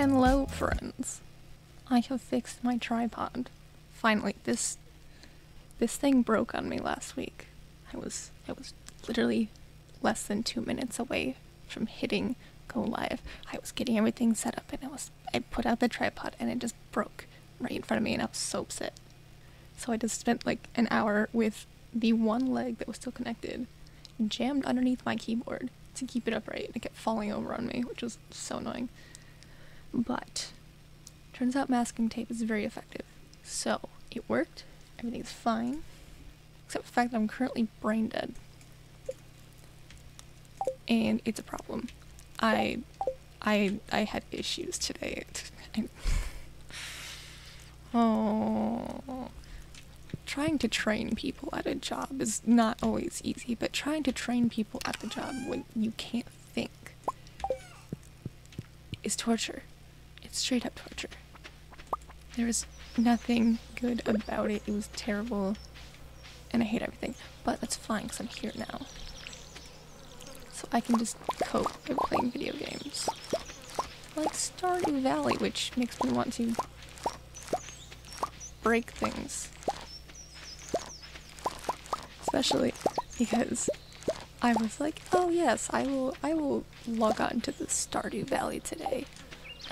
Hello, friends. I have fixed my tripod. Finally, this this thing broke on me last week. I was I was literally less than two minutes away from hitting go live. I was getting everything set up and I was I put out the tripod and it just broke right in front of me and I was so upset. So I just spent like an hour with the one leg that was still connected jammed underneath my keyboard to keep it upright. And it kept falling over on me, which was so annoying. But turns out masking tape is very effective. So it worked. Everything's fine. Except the fact that I'm currently brain dead. And it's a problem. I I I had issues today. Oh trying to train people at a job is not always easy, but trying to train people at the job when you can't think is torture. It's straight up torture. There was nothing good about it. It was terrible. And I hate everything. But that's fine because I'm here now. So I can just cope by playing video games. Like Stardew Valley, which makes me want to break things. Especially because I was like, oh yes, I will I will log on to the Stardew Valley today.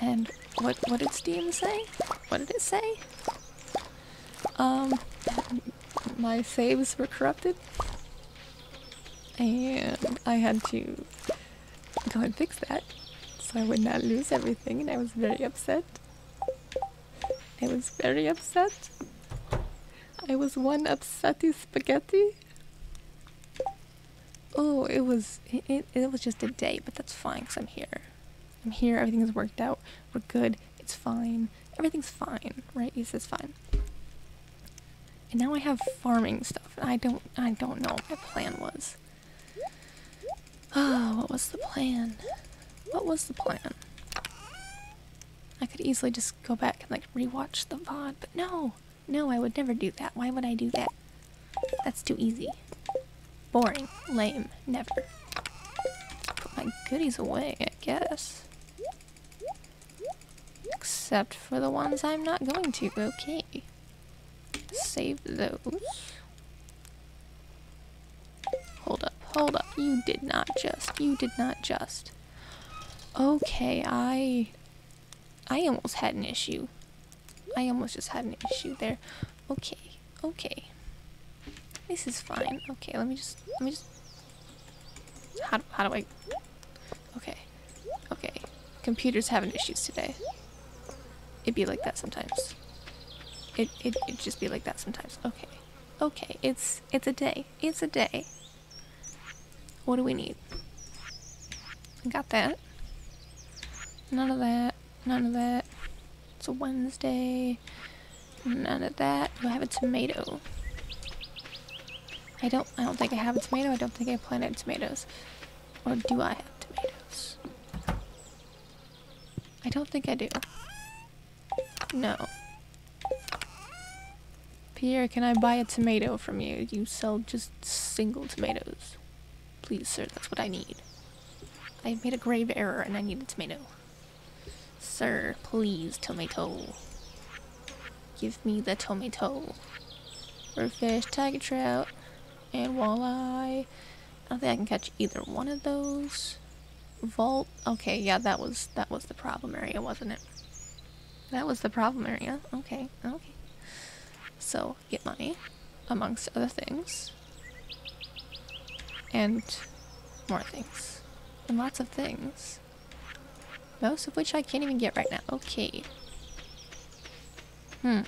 And what what did Steam say? What did it say? Um my saves were corrupted. And I had to go and fix that so I would not lose everything and I was very upset. I was very upset. I was one upsetty spaghetti. Oh, it was it, it, it was just a day, but that's fine because I'm here. I'm here. Everything's worked out. We're good. It's fine. Everything's fine, right? Yes, it's fine. And now I have farming stuff. I don't I don't know what my plan was. Oh, what was the plan? What was the plan? I could easily just go back and like rewatch the VOD, but no. No, I would never do that. Why would I do that? That's too easy. Boring. Lame. Never. Put my goodies away, I guess. Except for the ones I'm not going to. Okay. Save those. Hold up, hold up. You did not just. You did not just. Okay, I... I almost had an issue. I almost just had an issue there. Okay, okay. This is fine. Okay, let me just, let me just, how, how do I, okay, okay. Computer's having issues today. It'd be like that sometimes. It, it, it'd just be like that sometimes. Okay, okay, it's, it's a day. It's a day. What do we need? I got that. None of that. None of that. It's a Wednesday. None of that. Do I have a tomato? I don't I don't think I have a tomato. I don't think I planted tomatoes. Or do I have tomatoes? I don't think I do. No. Pierre, can I buy a tomato from you? You sell just single tomatoes. Please, sir, that's what I need. I've made a grave error and I need a tomato. Sir, please, tomato. Give me the tomato. For fish, tiger trout. And walleye. I don't think I can catch either one of those. Vault. Okay, yeah, that was that was the problem area, wasn't it? That was the problem area. Okay, okay. So, get money, amongst other things. And more things. And lots of things. Most of which I can't even get right now. Okay. Hmm.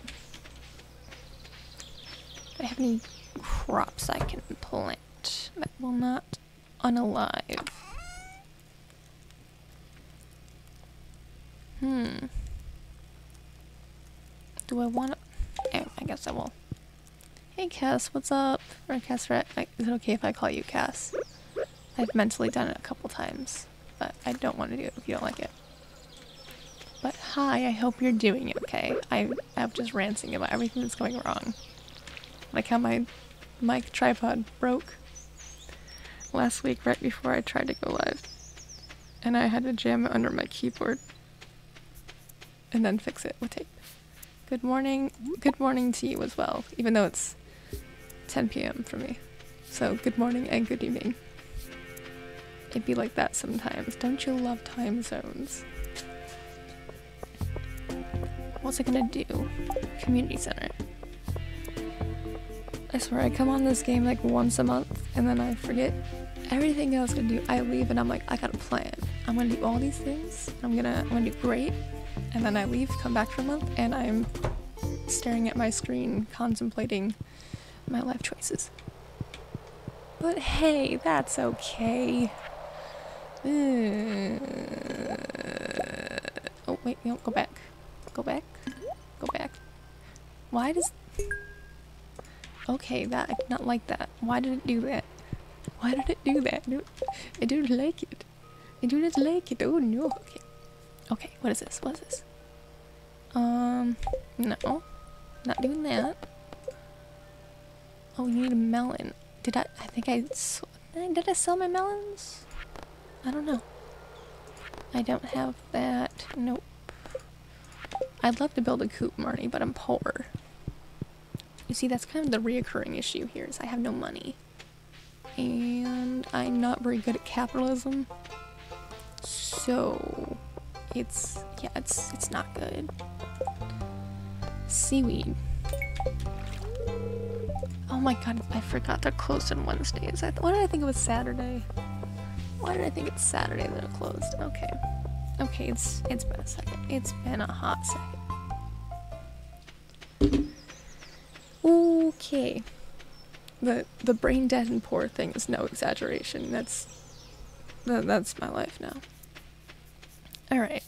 Do I have any crops I can plant that will not unalive. Hmm. Do I want to... Oh, I guess I will. Hey Cass, what's up? Or Cass, is it okay if I call you Cass? I've mentally done it a couple times, but I don't want to do it if you don't like it. But hi, I hope you're doing okay. I, I'm just ranting about everything that's going wrong. Like how my mic tripod broke last week right before I tried to go live. And I had to jam it under my keyboard. and then fix it with tape. Good morning. Good morning to you as well, even though it's 10 p.m. for me. So good morning and good evening. It'd be like that sometimes. Don't you love time zones? What's it gonna do? Community center. I swear I come on this game like once a month and then I forget everything else to do. I leave and I'm like, I got a plan. I'm gonna do all these things. I'm gonna I'm gonna do great. And then I leave, come back for a month, and I'm staring at my screen, contemplating my life choices. But hey, that's okay. Uh, oh wait, no, go back. Go back. Go back. Why does Okay, that I did not like that. Why did it do that? Why did it do that? I didn't like it. I do not like it. Oh no. Okay. Okay, what is this? What is this? Um, no. Not doing that. Oh, you need a melon. Did I? I think I. Did I sell my melons? I don't know. I don't have that. Nope. I'd love to build a coop, Marnie, but I'm poor. You see, that's kind of the reoccurring issue here, is I have no money. And I'm not very good at capitalism. So, it's, yeah, it's, it's not good. Seaweed. Oh my god, I forgot they're closed on Wednesdays. I why did I think it was Saturday? Why did I think it's Saturday that it closed? Okay. Okay, it's it's been a second. It's been a hot second. Okay. The the brain dead and poor thing is no exaggeration. That's that, that's my life now. Alright.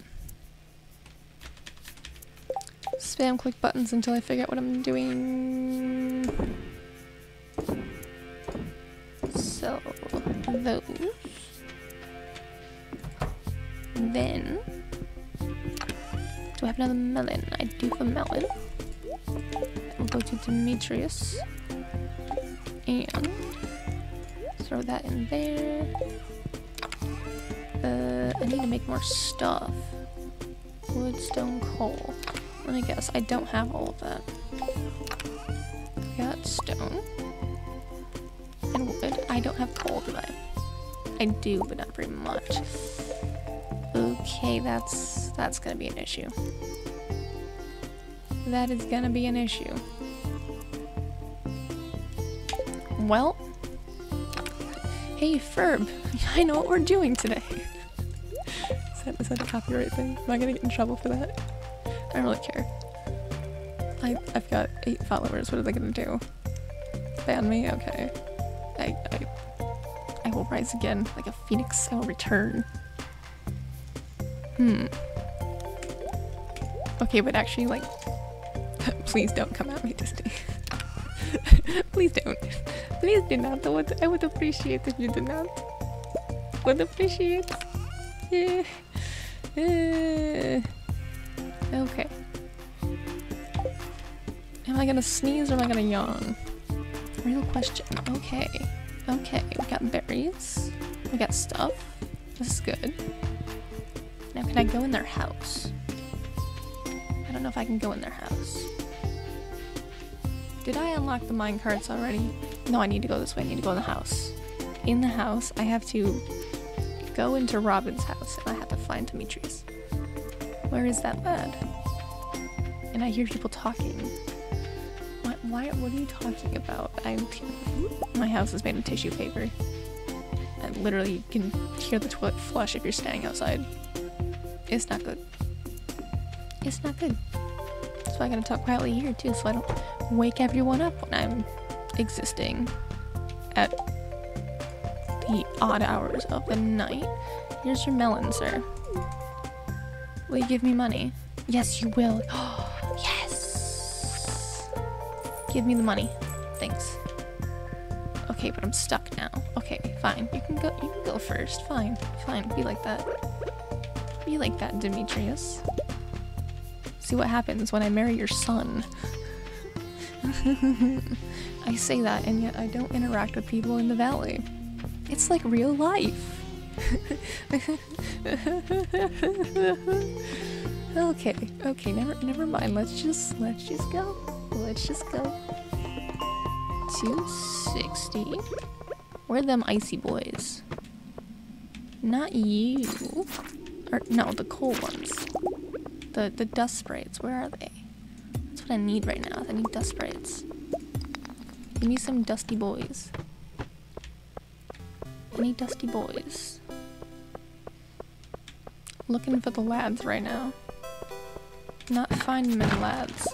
Spam click buttons until I figure out what I'm doing. So, those. Then, do I have another melon? I do have a melon. We'll go to Demetrius. And throw that in there. Uh, I need to make more stuff. Wood, stone, coal. Let me guess, I don't have all of that. I Got stone. And wood. I don't have coal, do I? I do, but not very much. Okay, that's that's gonna be an issue. That is gonna be an issue. Well, hey Ferb, I know what we're doing today. Copyright thing? Am I gonna get in trouble for that? I don't really care. I, I've got eight followers, what are they gonna do? Ban me? Okay. I, I, I will rise again like a phoenix, I will return. Hmm. Okay, but actually, like, please don't come at me, Disney. please don't. Please do not. I would, I would appreciate if you do not. Would appreciate. Yeah. Okay. Am I gonna sneeze or am I gonna yawn? Real question. Okay. Okay, we got berries. We got stuff. This is good. Now can I go in their house? I don't know if I can go in their house. Did I unlock the mine carts already? No, I need to go this way. I need to go in the house. In the house, I have to go into Robin's house and I find Demetrius. Where is that bed? And I hear people talking. What, why, what are you talking about? I'm, my house is made of tissue paper. And literally can hear the toilet flush if you're standing outside. It's not good. It's not good. That's why I gotta talk quietly here too, so I don't wake everyone up when I'm existing at the odd hours of the night. Here's your melon, sir. Will you give me money? Yes, you will. yes! Give me the money. Thanks. Okay, but I'm stuck now. Okay, fine. You can go you can go first. Fine. Fine. Be like that. Be like that, Demetrius. See what happens when I marry your son. I say that, and yet I don't interact with people in the valley. It's like real life. Okay, okay, never never mind. Let's just let's just go. Let's just go. 260. Where are them icy boys? Not you. Or no, the cool ones. The the dust sprays. Where are they? That's what I need right now. I need dust sprays. Give me some dusty boys. Any dusty boys? Looking for the lads right now. Not finding many lads.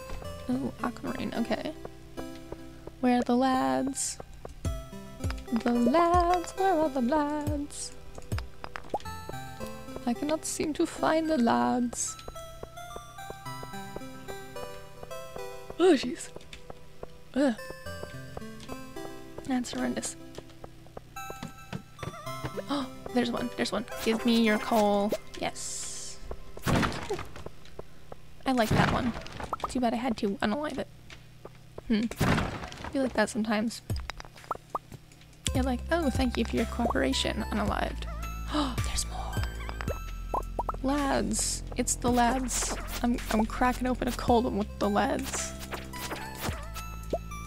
Ooh, aquamarine, okay. Where are the lads? The lads, where are the lads? I cannot seem to find the lads. Oh jeez. Ugh. That's horrendous. Oh, there's one, there's one. Give me your coal. Yes. I like that one. Too bad I had to unalive it. Hmm. I feel like that sometimes. You're like, oh, thank you for your cooperation, unalived. Oh, there's more. Lads. It's the lads. I'm, I'm cracking open a cold one with the lads.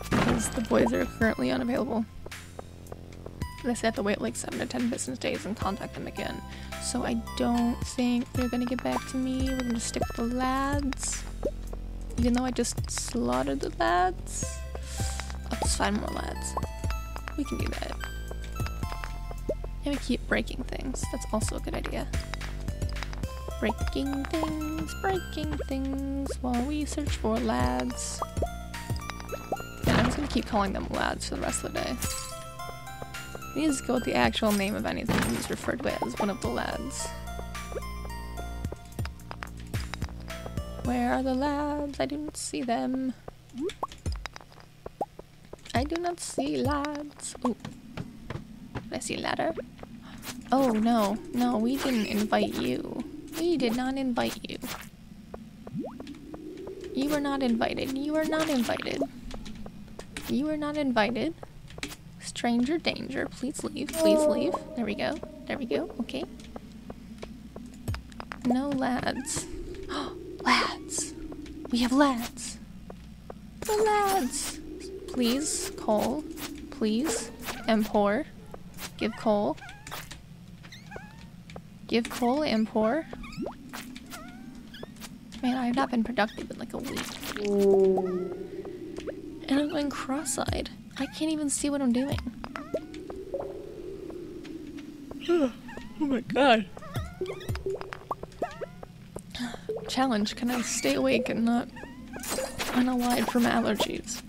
Because the boys are currently unavailable. They have to wait like 7 to 10 business days and contact them again. So I don't think they're gonna get back to me. We're gonna stick with the lads. Even though I just slaughtered the lads. I'll just find more lads. We can do that. And we keep breaking things. That's also a good idea. Breaking things, breaking things while we search for lads. Yeah, I'm just gonna keep calling them lads for the rest of the day. We need to go with the actual name of anything he's referred to as one of the lads. Where are the lads? I do not see them. I do not see lads. Oh. I see a ladder? Oh no, no, we didn't invite you. We did not invite you. You were not invited. You were not invited. You were not invited. Stranger danger. Please leave. Please leave. There we go. There we go. Okay. No lads. lads. We have lads. The lads. Please, coal. Please. Empor. Give coal. Give coal, Empor. Man, I have not been productive in like a week. And I'm going cross-eyed. I can't even see what I'm doing. oh my god. Challenge, can I stay awake and not unalive from allergies?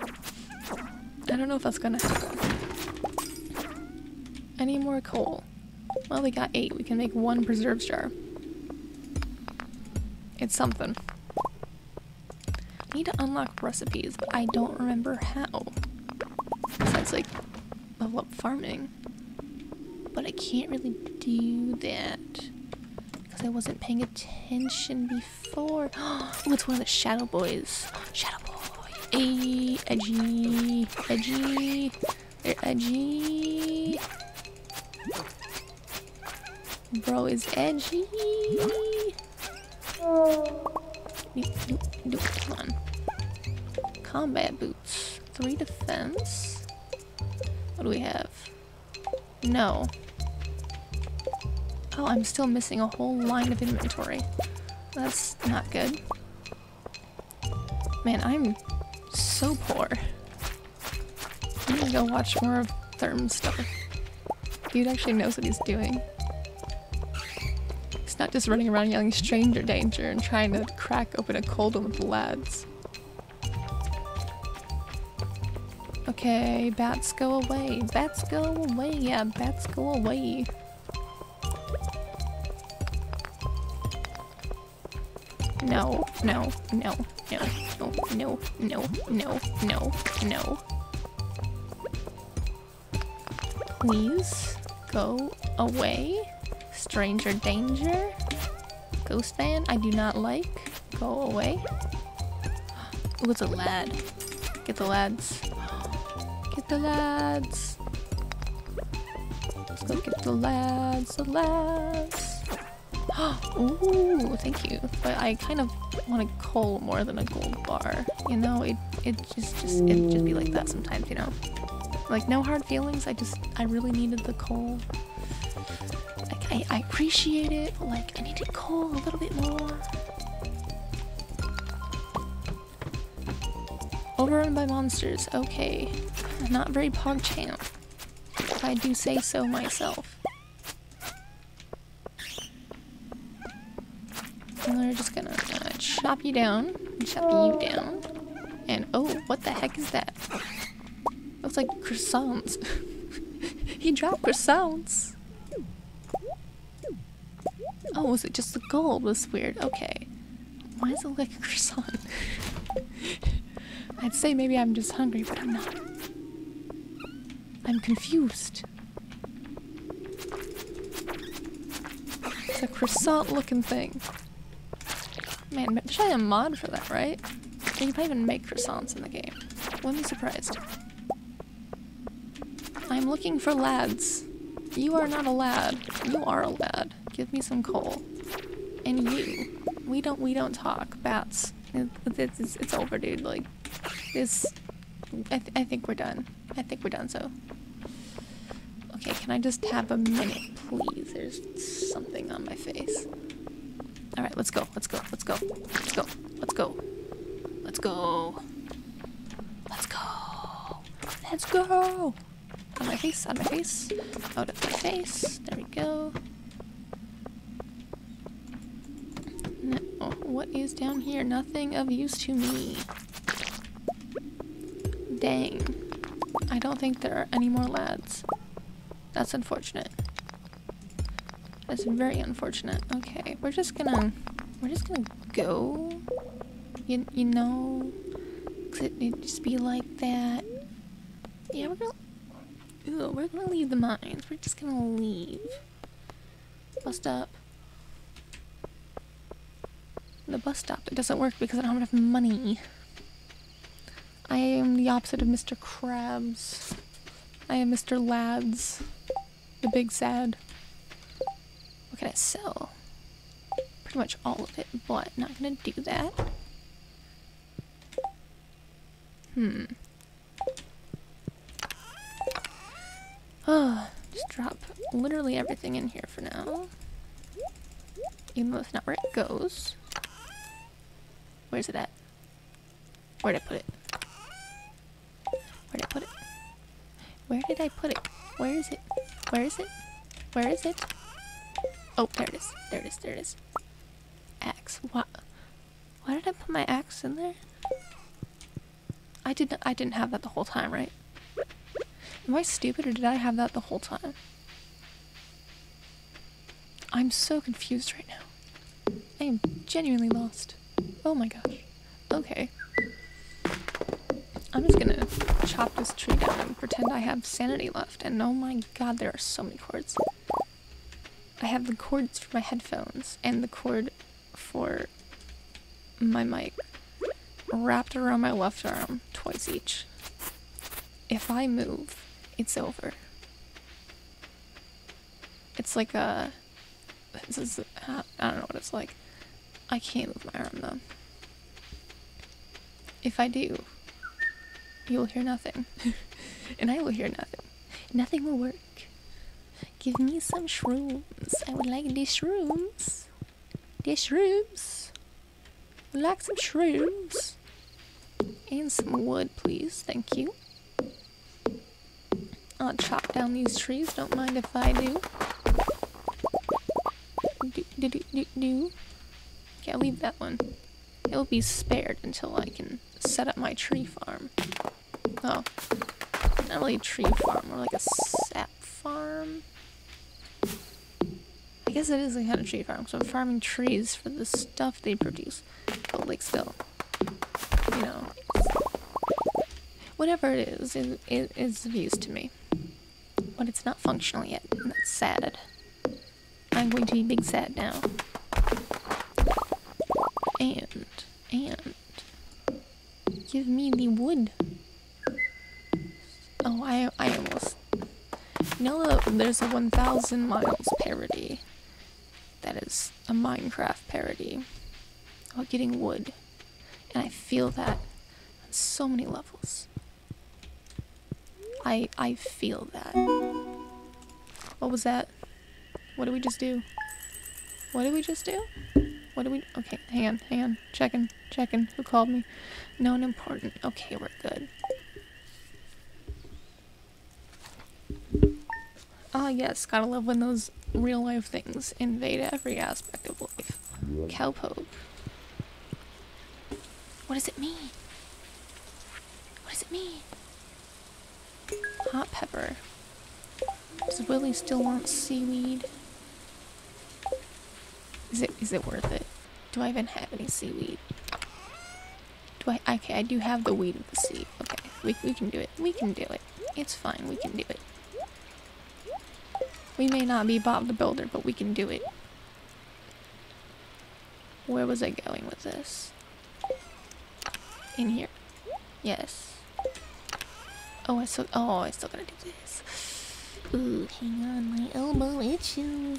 I don't know if that's gonna happen. Any more coal? Well, we got eight. We can make one preserves jar. It's something. I need to unlock recipes, but I don't remember how. Like, level up farming. But I can't really do that. Because I wasn't paying attention before. Oh, it's one of the Shadow Boys. Shadow Boy. Ay, edgy. Edgy. They're edgy. Bro is edgy. No, no, no, come on. Combat boots. Three defense. What do we have? No. Oh, I'm still missing a whole line of inventory. That's not good. Man, I'm so poor. I'm gonna go watch more of Therm's stuff. Dude actually knows what he's doing. He's not just running around yelling stranger danger and trying to crack open a cold one with the lads. Okay, bats go away. Bats go away. Yeah, bats go away. No, no, no, no, no, no, no, no, no, no. Please go away. Stranger danger. Ghost fan, I do not like. Go away. Oh, it's a lad. Get the lads. Get the lads. Let's go get the lads, the lads. Ooh, thank you. But I kind of want a coal more than a gold bar. You know, it it just just it just be like that sometimes. You know, like no hard feelings. I just I really needed the coal. Like I, I appreciate it, but like I needed coal a little bit more. Overrun by monsters. Okay, not very PogChamp. If I do say so myself. And we're just gonna uh, chop you down, chop you down, and oh, what the heck is that? Looks like croissants. he dropped croissants. Oh, is it just the gold? Was weird. Okay. Why does it look like a croissant? I'd say maybe I'm just hungry, but I'm not. I'm confused. It's a croissant looking thing. Man, there's probably a mod for that, right? You can probably even make croissants in the game. Wouldn't be surprised. I'm looking for lads. You are not a lad. You are a lad. Give me some coal. And you. We don't we don't talk. Bats. It, it's, it's, it's over, dude. Like, this... I, th I think we're done. I think we're done, so... Can I just have a minute, please? There's something on my face. All right, let's go. Let's go. Let's go. Let's go. Let's go. Let's go. Let's go. Let's go. On my face. On my face. Out of my face. There we go. What is down here? Nothing of use to me. Dang. I don't think there are any more lads. That's unfortunate. That's very unfortunate. Okay, we're just gonna we're just gonna go. You you know, it, it just be like that. Yeah, we're gonna. Ew, we're gonna leave the mines. We're just gonna leave. Bus stop. The bus stop. It doesn't work because I don't have enough money. I am the opposite of Mr. Krabs. I am Mr. Lads. The big sad. What can I sell? Pretty much all of it, but not gonna do that. Hmm. Oh, just drop literally everything in here for now. Even though it's not where it goes. Where's it at? Where'd I put it? Where'd I put it? Where did I put it? Where is it? Where is it? Where is it? Oh, there it is. There it is. There it is. Axe. What? Why did I put my axe in there? I didn't. I didn't have that the whole time, right? Am I stupid or did I have that the whole time? I'm so confused right now. I am genuinely lost. Oh my gosh. Okay. I'm just gonna chop this tree down and pretend I have sanity left. And oh my god, there are so many cords. I have the cords for my headphones and the cord for my mic wrapped around my left arm twice each. If I move, it's over. It's like a. This is. I don't know what it's like. I can't move my arm though. If I do, you'll hear nothing. and I will hear nothing. Nothing will work. Give me some shrooms. I would like these shrooms. These shrooms. I would like some shrooms. And some wood, please. Thank you. I'll chop down these trees. Don't mind if I do. Do, do, do, do, do. Okay, I'll leave that one. It'll be spared until I can set up my tree farm. Oh. Not really a tree farm, more like a sap farm. I guess it is a kind of tree farm, so I'm farming trees for the stuff they produce. But like still, you know, whatever it is, it, it is of use to me. But it's not functional yet, and that's sad. I'm going to be big sad now. And, and, give me the wood. Oh, I, I almost... You know, there's a 1,000 miles parody that is a Minecraft parody about getting wood. And I feel that on so many levels. I I feel that. What was that? What did we just do? What did we just do? What did we Okay, hang on, hang on. Checking, checking. Who called me? No important. Okay, we're good. Ah, yes, gotta love when those real life things invade every aspect of life. Cowpoke. What does it mean? What does it mean? Hot pepper. Does Willy still want seaweed? Is it is it worth it? Do I even have any seaweed? Do I okay, I do have the weed of the sea. Okay. We we can do it. We can do it. It's fine, we can do it. We may not be Bob the Builder, but we can do it. Where was I going with this? In here. Yes. Oh, I still. Oh, I still gotta do this. Ooh, hang on, my elbow itches.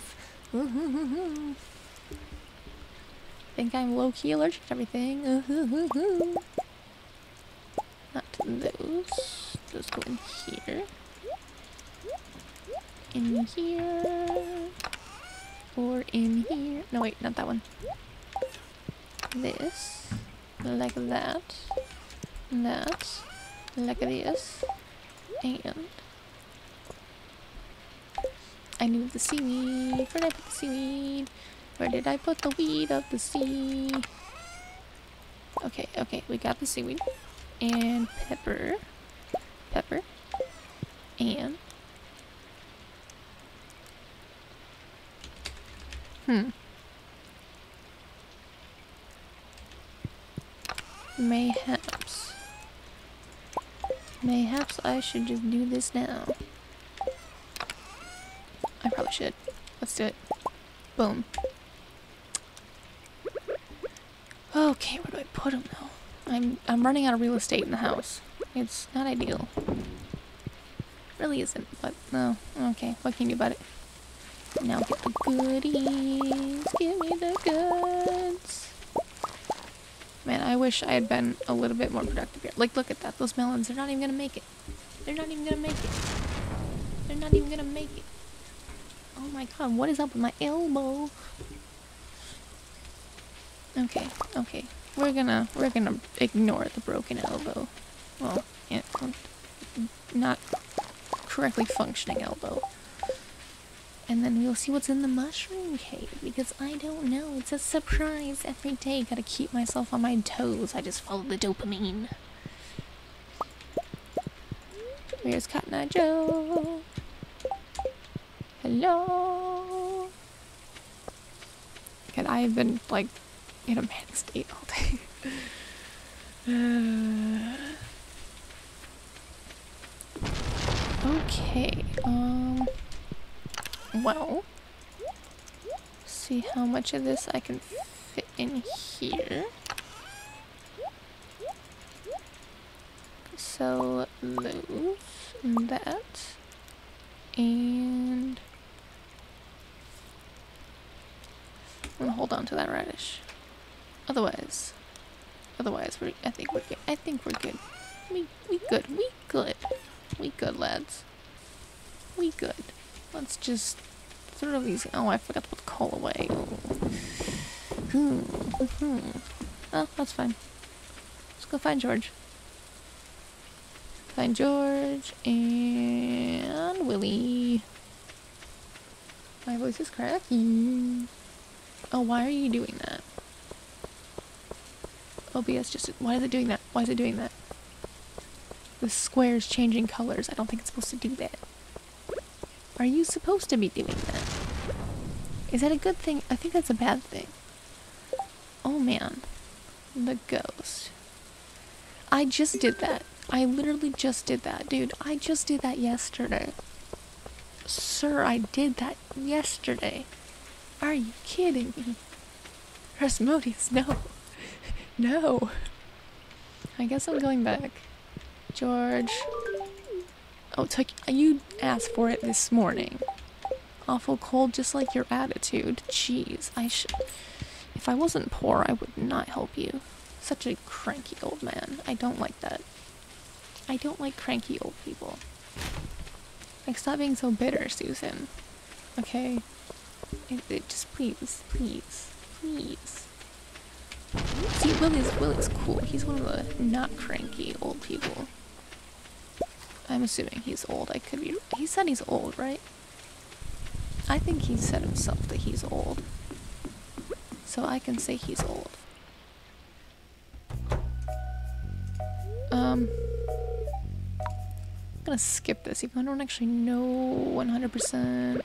Think I'm low key allergic to everything. Not to those. Those go in here in here. Or in here. No, wait, not that one. This. Like that. That. Like this. And. I knew the seaweed. Where did I put the seaweed? Where did I put the weed of the sea? Okay, okay, we got the seaweed. And pepper. Pepper. And Hmm. Mayhaps. Mayhaps I should just do this now. I probably should. Let's do it. Boom. Okay, where do I put them though? I'm I'm running out of real estate in the house. It's not ideal. Really isn't, but no. Okay, what can you do about it? Now get the goodies. Give me the goods. Man, I wish I had been a little bit more productive here. Like, look at that. Those melons, they're not even gonna make it. They're not even gonna make it. They're not even gonna make it. Oh my god, what is up with my elbow? Okay, okay. We're gonna, we're gonna ignore the broken elbow. Well, yeah, not correctly functioning elbow. And then we'll see what's in the mushroom cave because I don't know. It's a surprise every day. Gotta keep myself on my toes. I just follow the dopamine. Where's Cotton Eye Joe? Hello? And I've been like in a manic state all day. okay, um well, see how much of this I can fit in here. So those and that and I'm gonna hold on to that radish. Otherwise, otherwise we I think we're good. I think we're good. We we good. We good. We good, lads. We good. Let's just throw these. Oh, I forgot to put coal away. Hmm. Hmm. Oh, that's fine. Let's go find George. Find George and Willy. My voice is cracking. Oh, why are you doing that? OBS just. Why is it doing that? Why is it doing that? The square's changing colors. I don't think it's supposed to do that. Are you supposed to be doing that? Is that a good thing? I think that's a bad thing. Oh man. The ghost. I just did that. I literally just did that, dude. I just did that yesterday. Sir, I did that yesterday. Are you kidding me? Rasmodius, no. no. I guess I'm going back. George. Oh, took you asked for it this morning. Awful cold, just like your attitude. Jeez, I should. If I wasn't poor, I would not help you. Such a cranky old man. I don't like that. I don't like cranky old people. Like, stop being so bitter, Susan. Okay? It, it, just please, please, please. See, Willy's, Willy's cool. He's one of the not cranky old people. I'm assuming he's old. I could be. He said he's old, right? I think he said himself that he's old. So I can say he's old. Um. I'm gonna skip this even though I don't actually know 100% what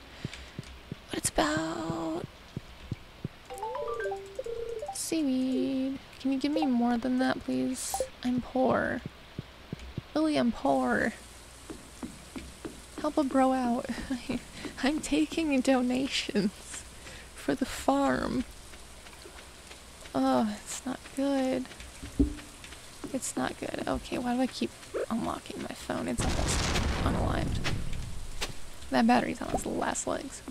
it's about. Seaweed. Can you give me more than that, please? I'm poor. Really, I'm poor. Help a bro out. I'm taking donations for the farm. Oh, it's not good. It's not good. Okay, why do I keep unlocking my phone? It's almost unaligned. That battery's on its last legs.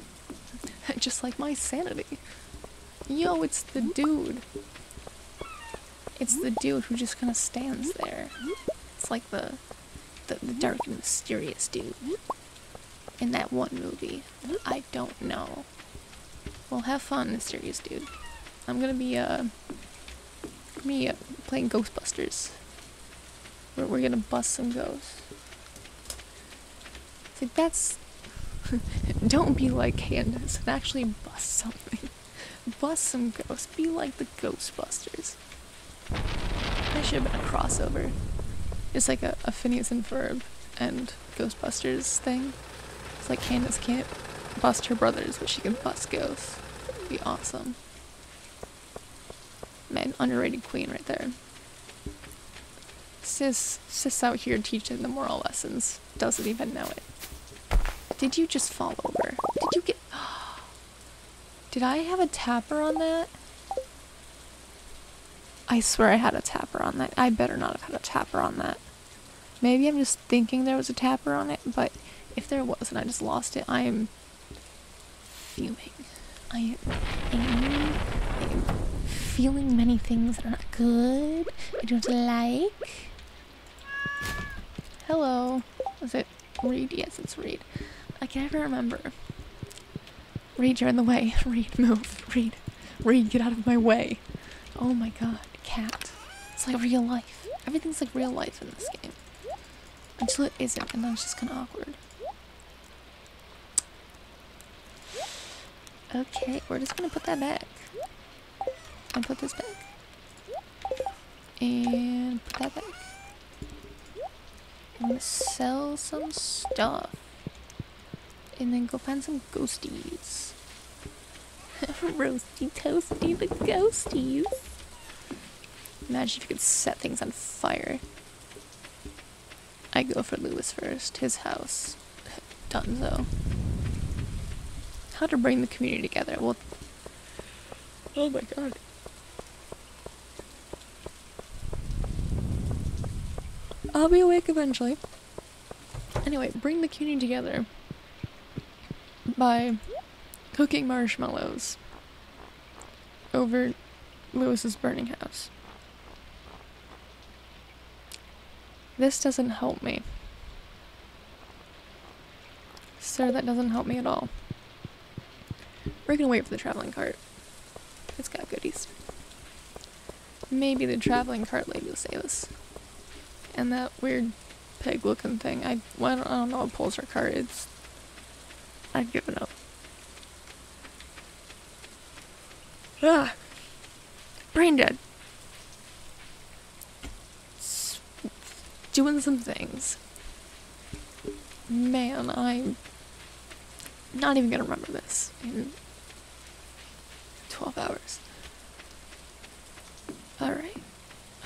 Just like my sanity. Yo, it's the dude. It's the dude who just kind of stands there. It's like the, the, the dark and mysterious dude in that one movie. I don't know. Well, have fun, mysterious dude. I'm gonna be, uh, me uh, playing Ghostbusters. We're, we're gonna bust some ghosts. See, that's... don't be like Candace and actually bust something. bust some ghosts. Be like the Ghostbusters. That should have been a crossover. It's like a, a Phineas and Ferb and Ghostbusters thing. Like Candace can't bust her brothers, but she can bust ghosts. It'd be awesome. Man, underrated queen right there. Sis, sis out here teaching the moral lessons. Doesn't even know it. Did you just fall over? Did you get... Did I have a tapper on that? I swear I had a tapper on that. I better not have had a tapper on that. Maybe I'm just thinking there was a tapper on it, but if there was and I just lost it, I am fuming. I am angry. I am feeling many things that are not good. I don't like. Hello. Is it Reed? Yes, it's Reed. I can never remember. Reed, you're in the way. Reed, move. Reed. Reed, get out of my way. Oh my god, cat. It's like real life. Everything's like real life in this game. Until it isn't, and then it's just kind of awkward. Okay, we're just gonna put that back. And put this back. And put that back. Gonna sell some stuff. And then go find some ghosties. Roasty toasty the ghosties. Imagine if you could set things on fire. I go for Lewis first. His house. Dunzo. How to bring the community together. Well, oh my god. I'll be awake eventually. Anyway, bring the community together by cooking marshmallows over Lewis's burning house. This doesn't help me. Sir, that doesn't help me at all. We're gonna wait for the traveling cart. It's got goodies. Maybe the traveling cart lady will save us. And that weird pig looking thing. I, well, I, don't, I don't know what pulls her cart. It's. I've given up. Ah! Brain dead. doing some things. Man, I'm not even gonna remember this 12 hours. Alright.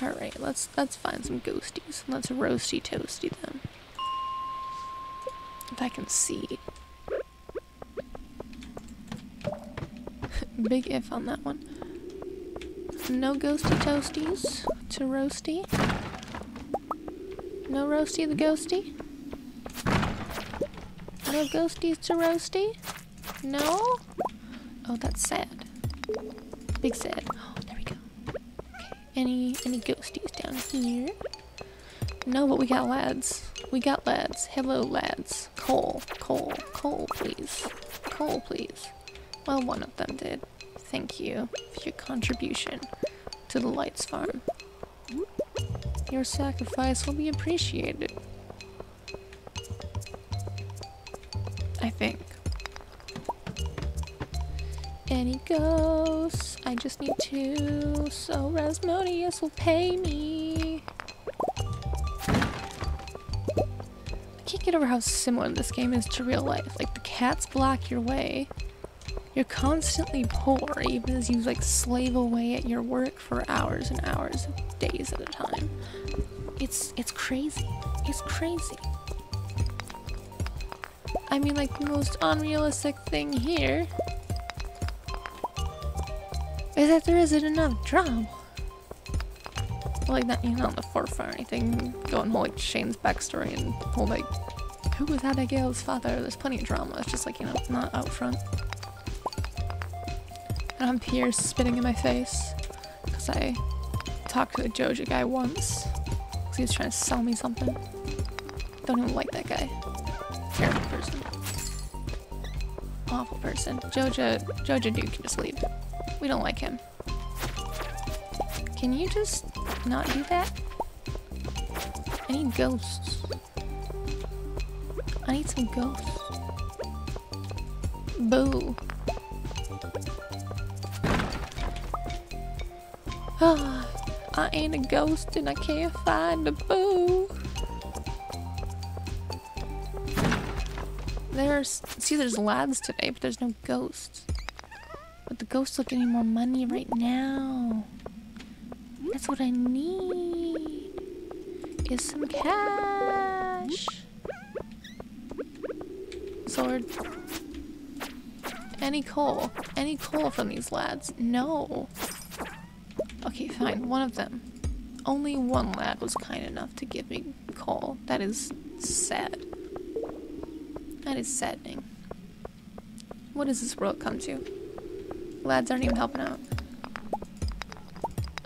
Alright, let's let's find some ghosties. Let's roasty toasty them. If I can see. Big if on that one. No ghosty toasties to roasty. No roasty the ghosty? No ghosties to roasty? No? Oh, that's sad. Big sad. Oh, there we go. Okay. Any any ghosties down here? No, but we got lads. We got lads. Hello, lads. Coal, coal, coal, please. Coal, please. Well, one of them did. Thank you for your contribution to the Lights Farm. Your sacrifice will be appreciated. Any ghosts? I just need two, so Rasmodius will pay me. I can't get over how similar this game is to real life. Like, the cats block your way. You're constantly poor, even as you, like, slave away at your work for hours and hours, days at a time. It's, it's crazy. It's crazy. I mean, like, the most unrealistic thing here is that there isn't enough drama. like, not, you know, on the forefront or anything, going whole, like, Shane's backstory and whole, like, who was Abigail's father? There's plenty of drama. It's just, like, you know, not out front. And I'm Pierre's spitting in my face because I talked to a Joja guy once because he was trying to sell me something. Don't even like that guy. Terrible person. Awful person. Joja, Joja dude can just leave. We don't like him. Can you just not do that? I need ghosts. I need some ghosts. Boo. I ain't a ghost and I can't find a boo. There's, see there's lads today, but there's no ghosts. The ghosts give me more money right now. That's what I need. Is some cash. Sword. Any coal. Any coal from these lads. No. Okay, fine. One of them. Only one lad was kind enough to give me coal. That is sad. That is saddening. What does this world come to? Lads aren't even helping out.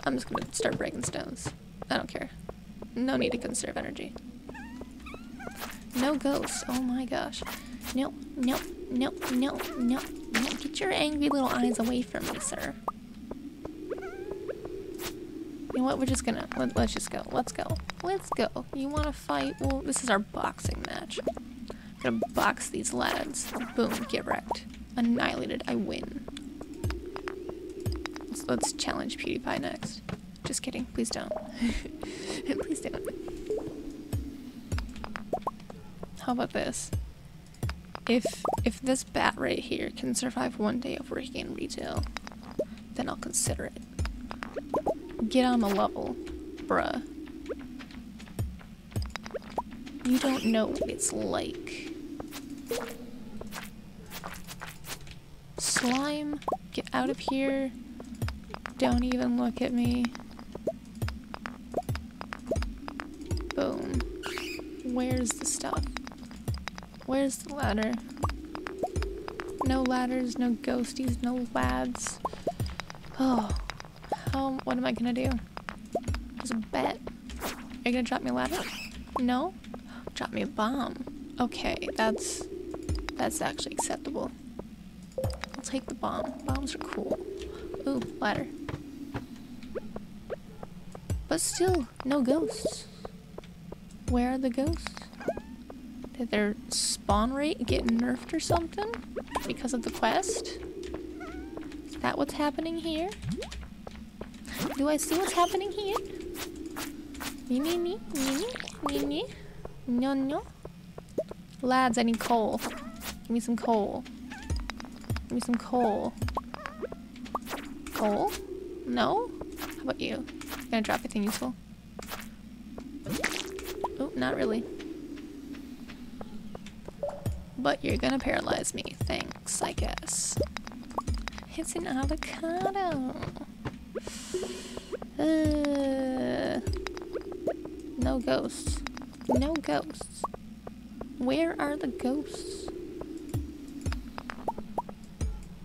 I'm just gonna start breaking stones. I don't care. No need to conserve energy. No ghosts. Oh my gosh. No, no, no, no, no, no. Get your angry little eyes away from me, sir. You know what? We're just gonna let, us just go. Let's go. Let's go. You want to fight? Well, this is our boxing match. I'm gonna box these lads. Boom. Get wrecked. Annihilated. I win. Let's, let's challenge PewDiePie next. Just kidding. Please don't. Please don't. How about this? If if this bat right here can survive one day of working in retail, then I'll consider it. Get on the level, bruh. You don't know what it's like. Slime, get out of here. Don't even look at me. Boom. Where's the stuff? Where's the ladder? No ladders, no ghosties, no lads. Oh. How, what am I gonna do? Just a bet. Are you gonna drop me a ladder? No? Drop me a bomb. Okay, that's, that's actually acceptable. I'll take the bomb. Bombs are cool. Ooh, ladder. But still, no ghosts. Where are the ghosts? Did their spawn rate get nerfed or something? Because of the quest? Is that what's happening here? Do I see what's happening here? Me, me, me, me, me, me. No, no. Lads, I need coal. Give me some coal. Give me some coal. Coal? No? Gonna drop anything useful? Oh, not really. But you're gonna paralyze me. Thanks, I guess. It's an avocado. Uh, no ghosts. No ghosts. Where are the ghosts?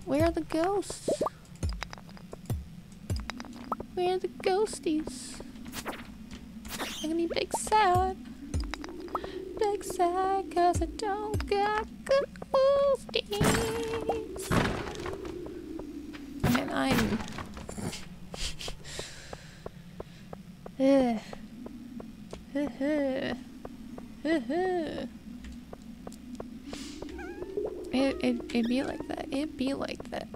Where are the ghosts? Where the ghosties? I'm gonna be big sad. Big sad cause I don't got good ghosties. And I'm... Ugh. It, it, it be like that. It'd be like that.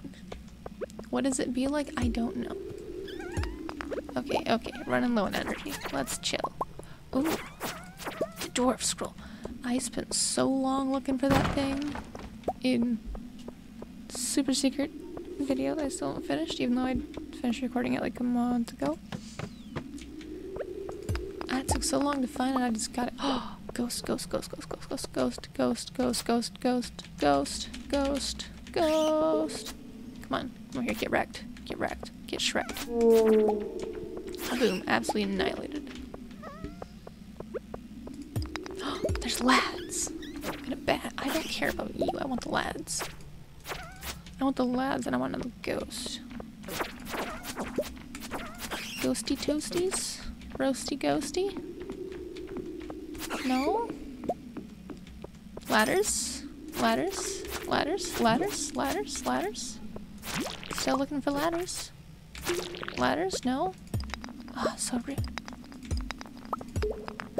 What does it be like? I don't know. Okay, okay. Running low on energy. Let's chill. Ooh. The dwarf scroll. I spent so long looking for that thing in super secret video that I still haven't finished, even though I finished recording it like a month ago. Ah, it took so long to find it, I just got it. Oh, ghost, ghost, ghost, ghost, ghost, ghost, ghost, ghost, ghost, ghost, ghost, ghost, ghost, ghost. Come on, come here, get wrecked, get wrecked, get shreked. Boom, absolutely annihilated. Oh, there's lads. Bat. I don't care about you, I want the lads. I want the lads and I want another ghost. Ghosty toasties? Roasty ghosty? No? Ladders? Ladders? Ladders? Ladders? Ladders? Ladders? Still looking for ladders? Ladders? No? Ah, so rude.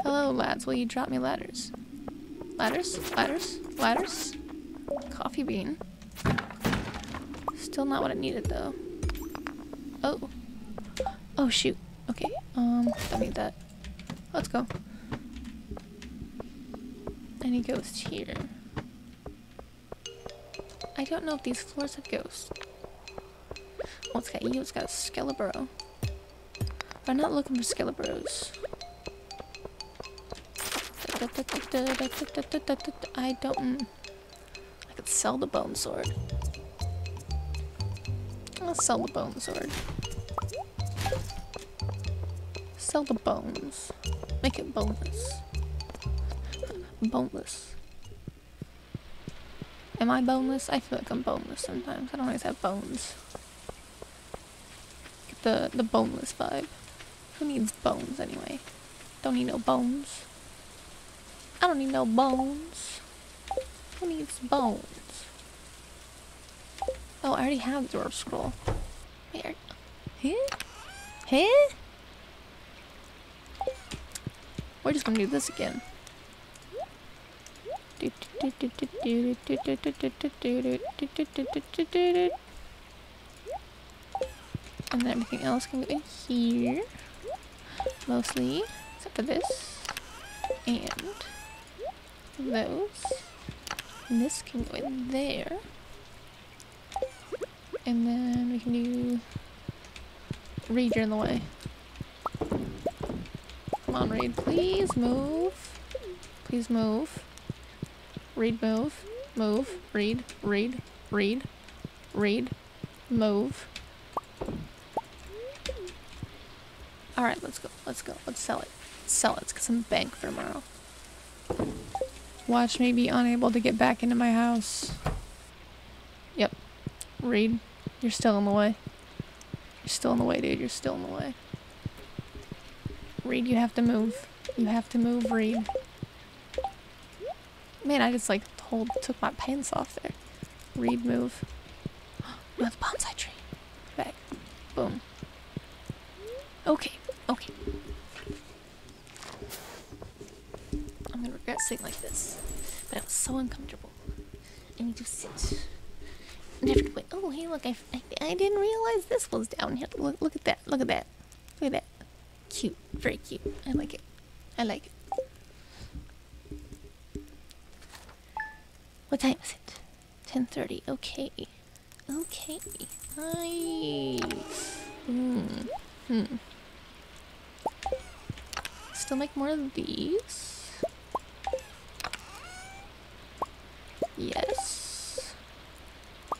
Hello, lads. Will you drop me ladders? Ladders? Ladders? Ladders? Coffee bean. Still not what I needed, though. Oh. Oh, shoot. Okay, um, don't need that. Let's go. Any ghosts here? I don't know if these floors have ghosts. Oh, it's got you, it's got a Skelebro. I'm not looking for Skelebros. I don't... I could sell the bone sword. I'll sell the bone sword. Sell the bones. Make it boneless. boneless. Am I boneless? I feel like I'm boneless sometimes. I don't always have bones. Get the, the boneless vibe. Who needs bones anyway? Don't need no bones. I don't need no bones. Who needs bones? Oh, I already have the dwarf scroll. Here. Huh? Huh? We're just gonna do this again. And then everything else can go in here. Mostly. Except for this. And those. And this can go in there. And then we can do Reed you're in the way. Come on, Reed. Please move. Please move. Reed, move. Move. Reed. Reed. Reed. Reed. Move. Alright, let's go. Let's go. Let's sell it. Sell it. Let's get some bank for tomorrow. Watch me be unable to get back into my house. Yep. Reed, you're still in the way. You're still in the way, dude. You're still in the way. Reed, you have to move. You have to move, Reed. Man, I just like told, took my pants off there. Reed, move. no, the bonsai tree. Back. Boom. Okay, okay. I'm gonna regret sitting like this. But it was so uncomfortable. I need to sit. Never wait. Oh, hey, look, I, I, I didn't realize this was down here. Look, look at that. Look at that. Look at that. Cute. Very cute. I like it. I like it. What time is it? 10.30. Okay. Okay. Nice. Hmm. Hmm. Still make more of these. Yes. I'm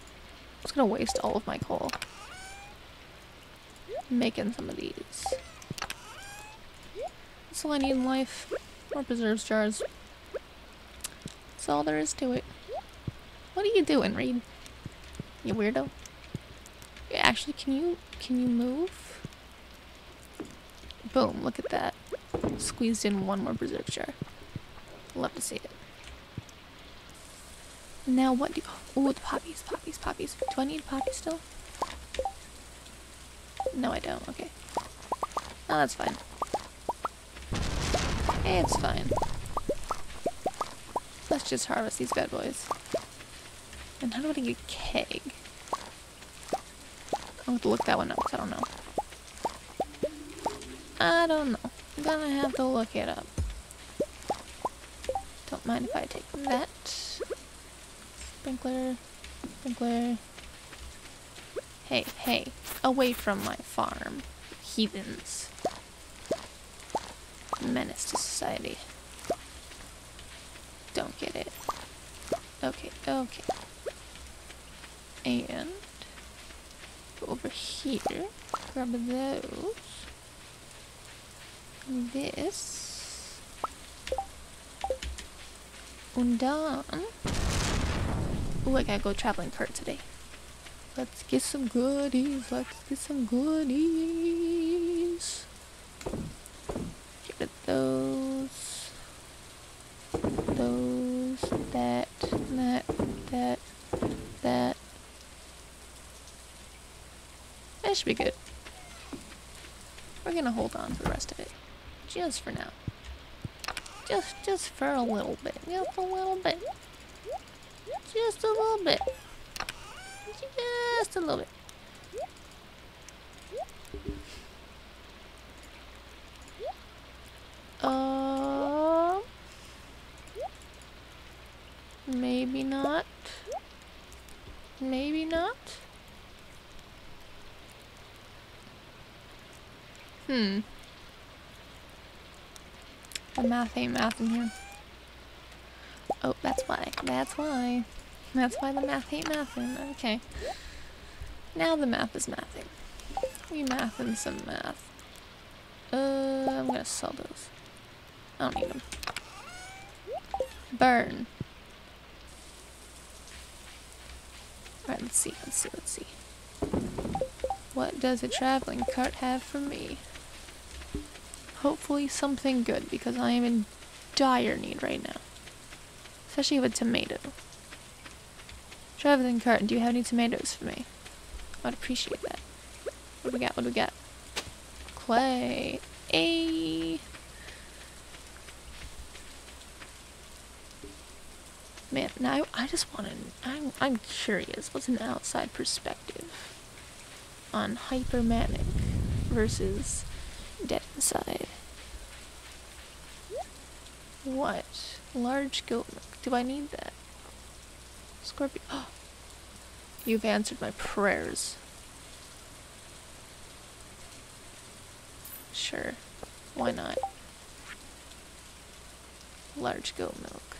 just gonna waste all of my coal. Making some of these. That's all I need in life. More preserves jars. That's all there is to it. What are you doing, Reed? You weirdo. Actually, can you can you move? Boom! Look at that. Squeezed in one more berserk jar. Love to see it. Now what do? Oh, the poppies, poppies, poppies. Do I need poppies still? No, I don't. Okay. Oh, that's fine. It's fine. Let's just harvest these bad boys. And how do I get a keg? I'll have to look that one up I don't know. I don't know. I'm gonna have to look it up. Don't mind if I take that. Sprinkler. Sprinkler. Hey, hey. Away from my farm. Heathens. Menace to society. Don't get it. Okay, okay. And over here. Grab those. This. And done. Ooh, I gotta go traveling cart today. Let's get some goodies. Let's get some goodies. Get of those. Those. That. That. That. That. That should be good. We're gonna hold on for the rest of. Just for now. Just, just for a little bit. Just a little bit. Just a little bit. Just a little bit. Um. Maybe not. Maybe not. Hmm. The math ain't math in here. Oh, that's why. That's why. That's why the math ain't mathing. Okay. Now the math is mathing. We mathing some math. Uh, I'm gonna sell those. I don't need them. Burn. Alright, let's see, let's see, let's see. What does a traveling cart have for me? Hopefully something good, because I am in dire need right now. Especially with tomato. Traveling cart, do you have any tomatoes for me? I'd appreciate that. What do we got? What do we got? Clay. A. Man, now I, I just want to. I'm I'm curious. What's an outside perspective on hypermanic versus inside? What? Large goat milk. Do I need that? Scorpio. Oh You've answered my prayers. Sure. Why not? Large goat milk.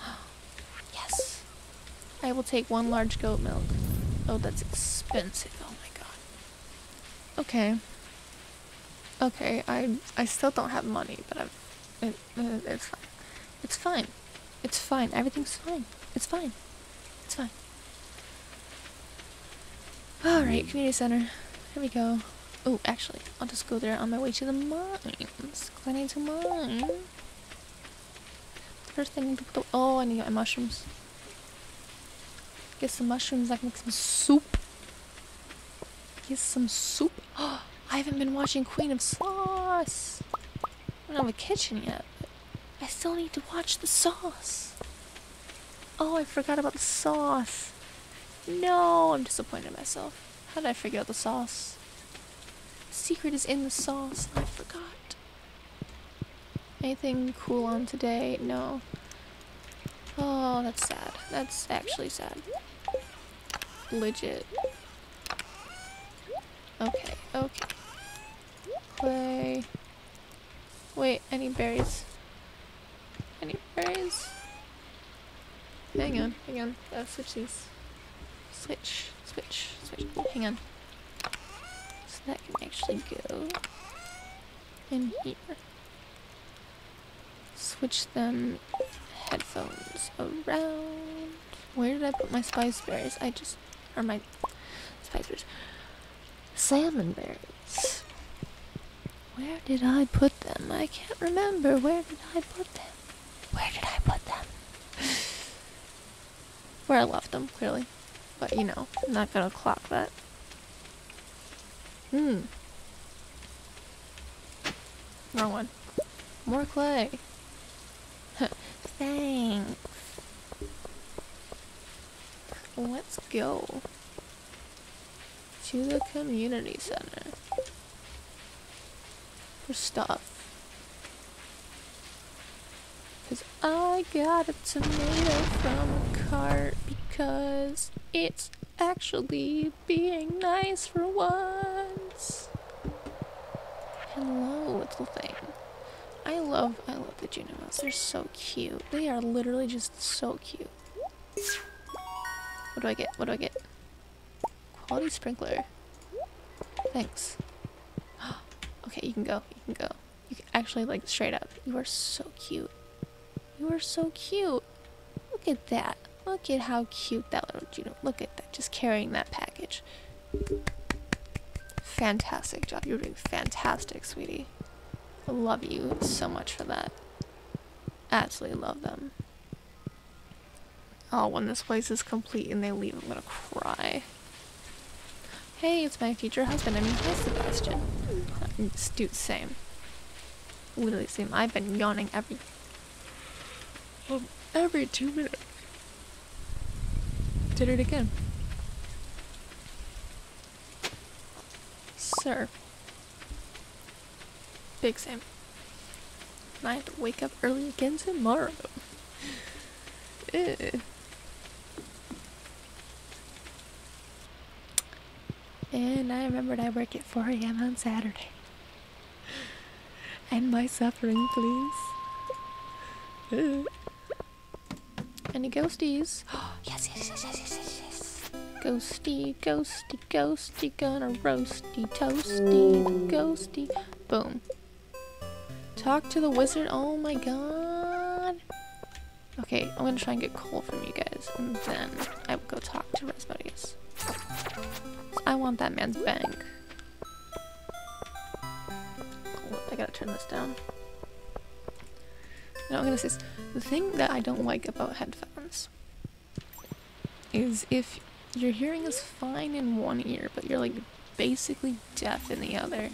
yes. I will take one large goat milk. Oh, that's expensive. Oh my god. Okay. Okay, I I still don't have money, but I'm it, it, it's fine. It's fine. It's fine. Everything's fine. It's fine. It's fine. Alright, community center. Here we go. Oh, actually, I'll just go there on my way to the mines. Cause oh, oh, I need to mine. First thing I need to put the- Oh, I need my mushrooms. Get some mushrooms, I can make some soup. Get some soup. Oh, I haven't been watching Queen of Sauce. I don't have a kitchen yet. I still need to watch the sauce. Oh, I forgot about the sauce. No, I'm disappointed in myself. How did I figure out the sauce? The secret is in the sauce. I forgot. Anything cool on today? No. Oh, that's sad. That's actually sad. Legit. Okay, okay. Clay. Wait, any berries? Any berries? Hang on, hang on. Uh, Gotta switch these. Switch, switch, switch. Hang on. So that can actually go in here. Switch them headphones around. Where did I put my spice berries? I just or my spice berries. Salmon berries. Where did I put them? I can't remember. Where did I put them? Where did I put them? Where I left them, clearly. But you know, I'm not gonna clock that. Hmm. Wrong one. More clay. Thanks. Let's go to the community center for stuff. Cause I got a tomato from a cart because it's actually being nice for once. Hello, little thing. I love, I love the Junimos. They're so cute. They are literally just so cute. What do I get? What do I get? Quality sprinkler. Thanks. You can go. You can go. You can actually, like, straight up. You are so cute. You are so cute. Look at that. Look at how cute that little Juno. Look at that. Just carrying that package. Fantastic job. You're doing fantastic, sweetie. I love you so much for that. Absolutely love them. Oh, when this place is complete and they leave, I'm gonna cry. Hey, it's my future husband. I mean, hi, Sebastian. Dude, same. Literally same. I've been yawning every... Um, every two minutes. Did it again. Sir. Big same. I have to wake up early again tomorrow. Ew. And I remembered I work at 4 a.m. on Saturday. And my suffering, please. Any ghosties? yes, yes, yes, yes, yes, yes, yes. Ghosty, ghosty, ghosty, gonna roasty, toasty, ghosty. Boom. Talk to the wizard. Oh my god. Okay, I'm gonna try and get coal from you guys, and then I will go talk to Rasmodius. I want that man's bank. Turn this down. No, I'm gonna say the thing that I don't like about headphones is if your hearing is fine in one ear, but you're like basically deaf in the other.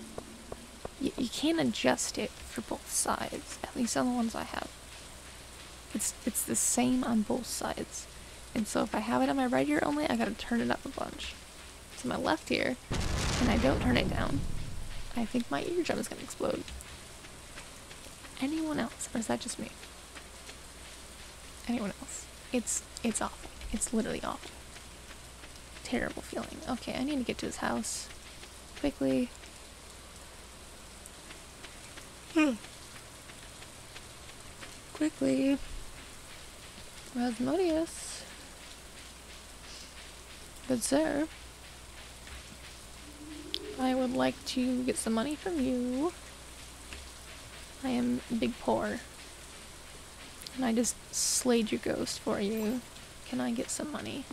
You, you can't adjust it for both sides, at least on the ones I have. It's it's the same on both sides. And so if I have it on my right ear only, I gotta turn it up a bunch. To my left ear, and I don't turn it down, I think my eardrum is gonna explode. Anyone else, or is that just me? Anyone else? It's it's awful. It's literally awful. Terrible feeling. Okay, I need to get to his house quickly. Hmm. Quickly. Rasmodius. Good sir. I would like to get some money from you. I am big poor. And I just slayed your ghost for you. Can I get some money?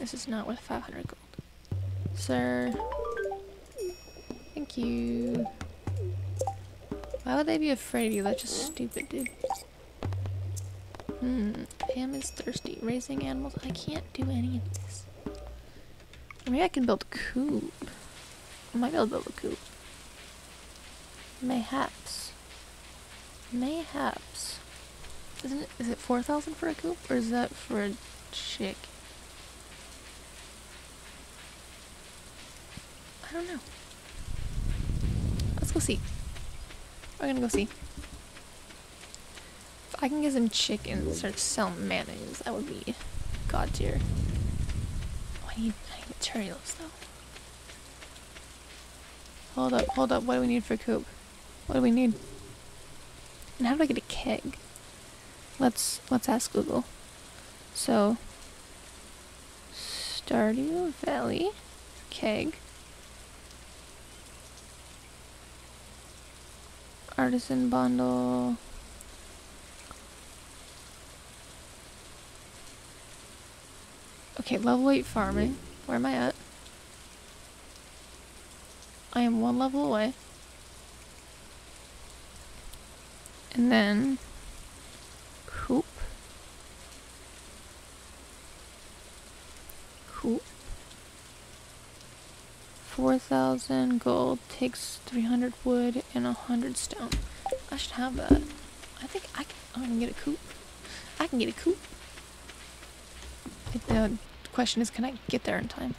This is not worth 500 gold. Sir. Thank you. Why would they be afraid of you? That's just stupid, dude. Hmm. Pam is thirsty. Raising animals. I can't do any of this. Maybe I can build a coop. I might be able to build a coop. Mayhaps. Mayhaps. Isn't it, is it 4,000 for a coop? Or is that for a chick? I don't know. Let's go see. We're gonna go see. If I can get some chickens and start selling mayonnaise, that would be god tier. Oh, I need, I need materials though. Hold up, hold up. What do we need for coop? What do we need? And how do I get a keg? Let's let's ask Google. So Stardew Valley keg. Artisan bundle. Okay, level 8 farming. Where am I at? I am one level away. And then coop. Coop. 4,000 gold takes 300 wood and 100 stone. I should have that. I think I can, I can get a coop. I can get a coop. The question is, can I get there in time?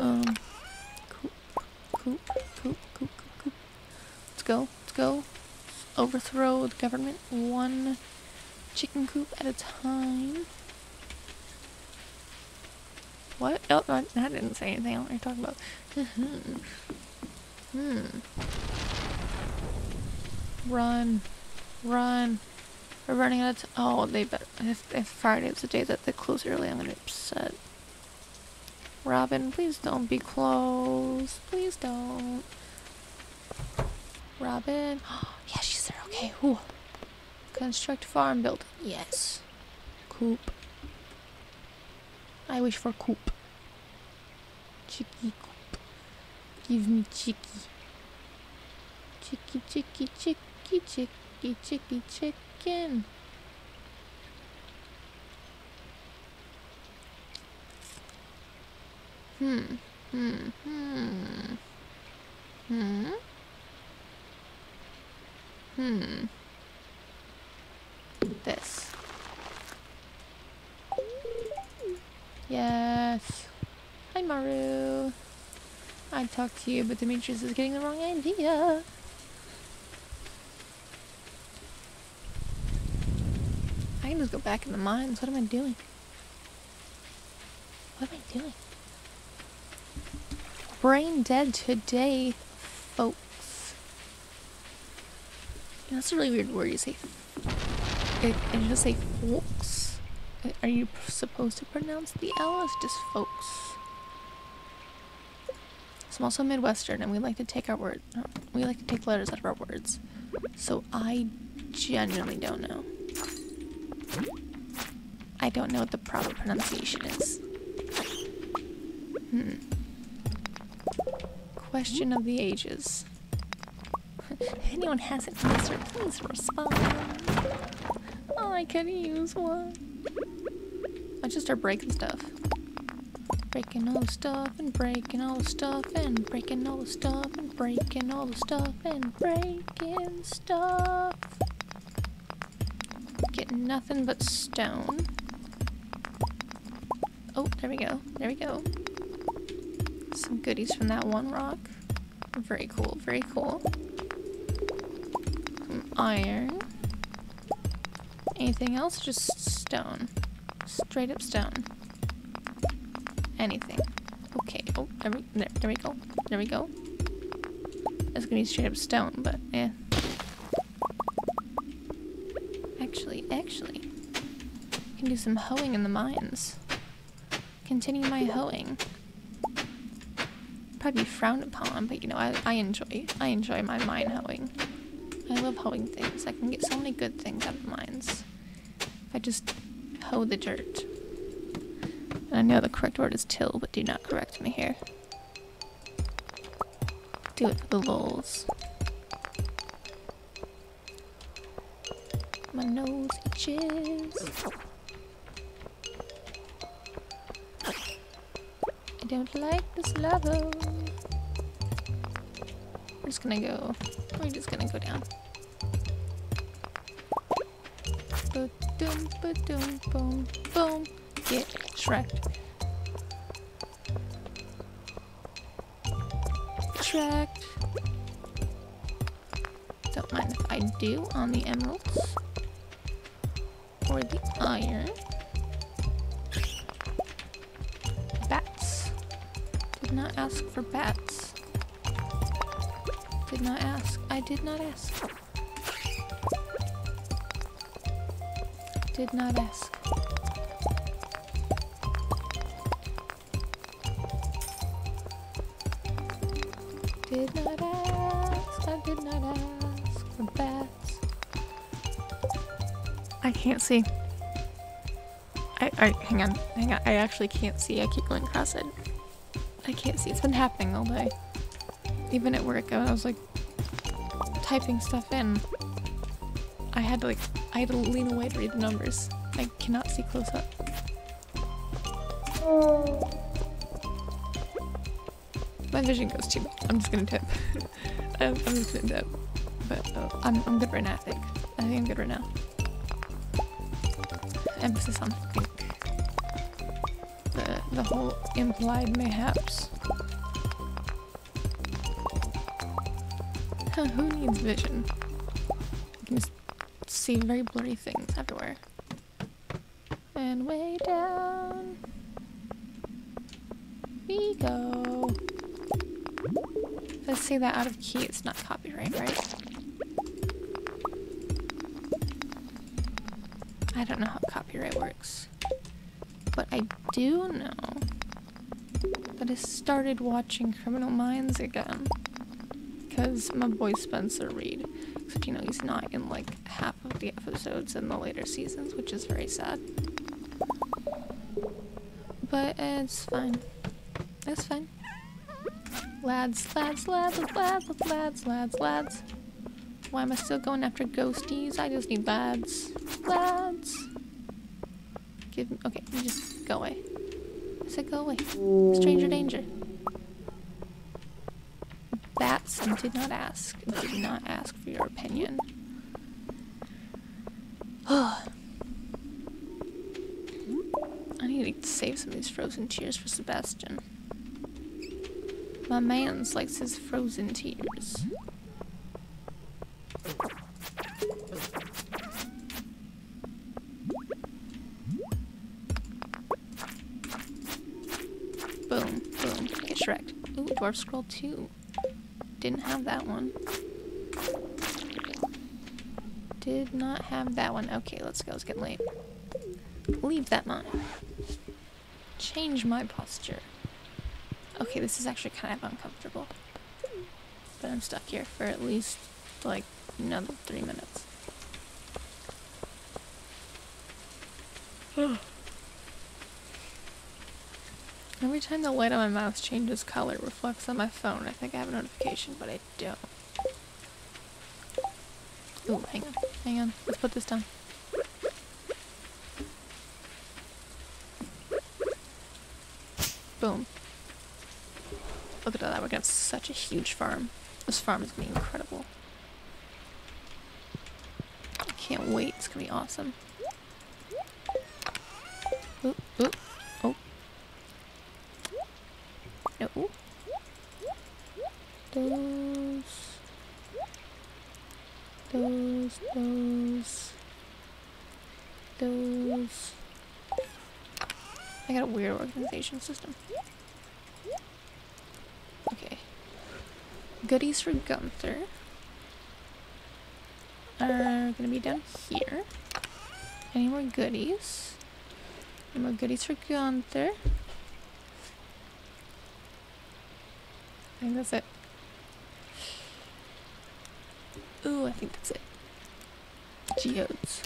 Um, coop, coop, coop, coop, coop, coop. Let's go, let's go. Overthrow the government one chicken coop at a time. What? Oh, I, I didn't say anything. I don't know what you're talking about. hmm. Run. Run. We're running out of time. Oh, they better. If, if Friday's the day that they close early, I'm gonna be upset. Robin, please don't be close. Please don't. Robin. Okay. Whew. Construct farm building. Yes. Coop. I wish for coop. Chicky coop. Give me chicky. Chicky, chicky, chicky, chicky, chicky, chicken. Hmm. Hmm. Hmm. Hmm. Hmm. This. Yes. Hi, Maru. I talked to you, but Demetrius is getting the wrong idea. I can just go back in the mines. What am I doing? What am I doing? Brain dead today, folks. You that's a really weird word you say. It, it just say folks. Are you supposed to pronounce the L? as just folks. So I'm also Midwestern, and we like to take our word. We like to take letters out of our words. So I genuinely don't know. I don't know what the proper pronunciation is. Hmm. Question of the ages. if anyone has an answer, please respond. Oh, I could use one. I just start breaking stuff. Breaking all the stuff and breaking all the stuff and breaking all the stuff and breaking all the stuff and breaking stuff. Getting nothing but stone. Oh, there we go. There we go some goodies from that one rock. Very cool, very cool. Iron. Anything else? Just stone. Straight up stone. Anything. Okay. Oh, there we, there, there we go. There we go. That's gonna be straight up stone, but yeah. Actually, actually. Can do some hoeing in the mines. Continue my hoeing probably frowned upon, but you know, I, I enjoy I enjoy my mine hoeing. Love hoeing things. I can get so many good things out of mines. If I just hoe the dirt. And I know the correct word is till, but do not correct me here. Do it for the lulz. My nose itches. I don't like this level. We're just gonna go. We're just gonna go down. Ba-doom, ba-doom, boom, boom. Get shreked. Shreked. Don't mind if I do on the emeralds. Or the iron. Bats. Did not ask for bats. Did not ask. I did not ask. Did not ask. Did not ask. I did not ask for bats. I can't see. I, Alright, hang on, hang on. I actually can't see. I keep going it. I can't see. It's been happening all day. Even at work, I was like typing stuff in. I had to like, I had to lean away to read the numbers. I cannot see close up. My vision goes too bad. I'm just gonna tip. I'm, I'm just gonna tip. But uh, I'm, I'm good right now, I think. I think I'm good right now. Emphasis on think. The, the whole implied mayhaps. Huh, who needs vision? See very blurry things everywhere. And way down we go. Let's say that out of key, it's not copyright, right? I don't know how copyright works. But I do know that I started watching Criminal Minds again. Because my boy Spencer Reid. Except, you know, he's not in like half the episodes in the later seasons, which is very sad. But it's fine. It's fine. Lads, lads, lads, lads, lads, lads, lads. Why am I still going after ghosties? I just need lads. Lads. Give me. Okay, you just go away. I said go away. Stranger danger. Batson did not ask. Did not ask for your opinion. I need to save some of these frozen tears for Sebastian. My man's likes his frozen tears. Boom, boom. Get Shrek. Ooh, Dwarf Scroll 2. Didn't have that one. Did not have that one. Okay, let's go. It's getting late. Leave that mine. Change my posture. Okay, this is actually kind of uncomfortable. But I'm stuck here for at least, like, another three minutes. Every time the light on my mouse changes color, reflects on my phone. I think I have a notification, but I don't. Oh, hang on. Hang on. Let's put this down. Boom. Look at that. We're gonna have such a huge farm. This farm is gonna be incredible. I can't wait. It's gonna be awesome. Oop, oop. Oh. No. Those. Those. Those. Those. I got a system. Okay. Goodies for Gunther are gonna be down here. Any more goodies? Any more goodies for Gunther? I think that's it. Ooh, I think that's it. Geodes.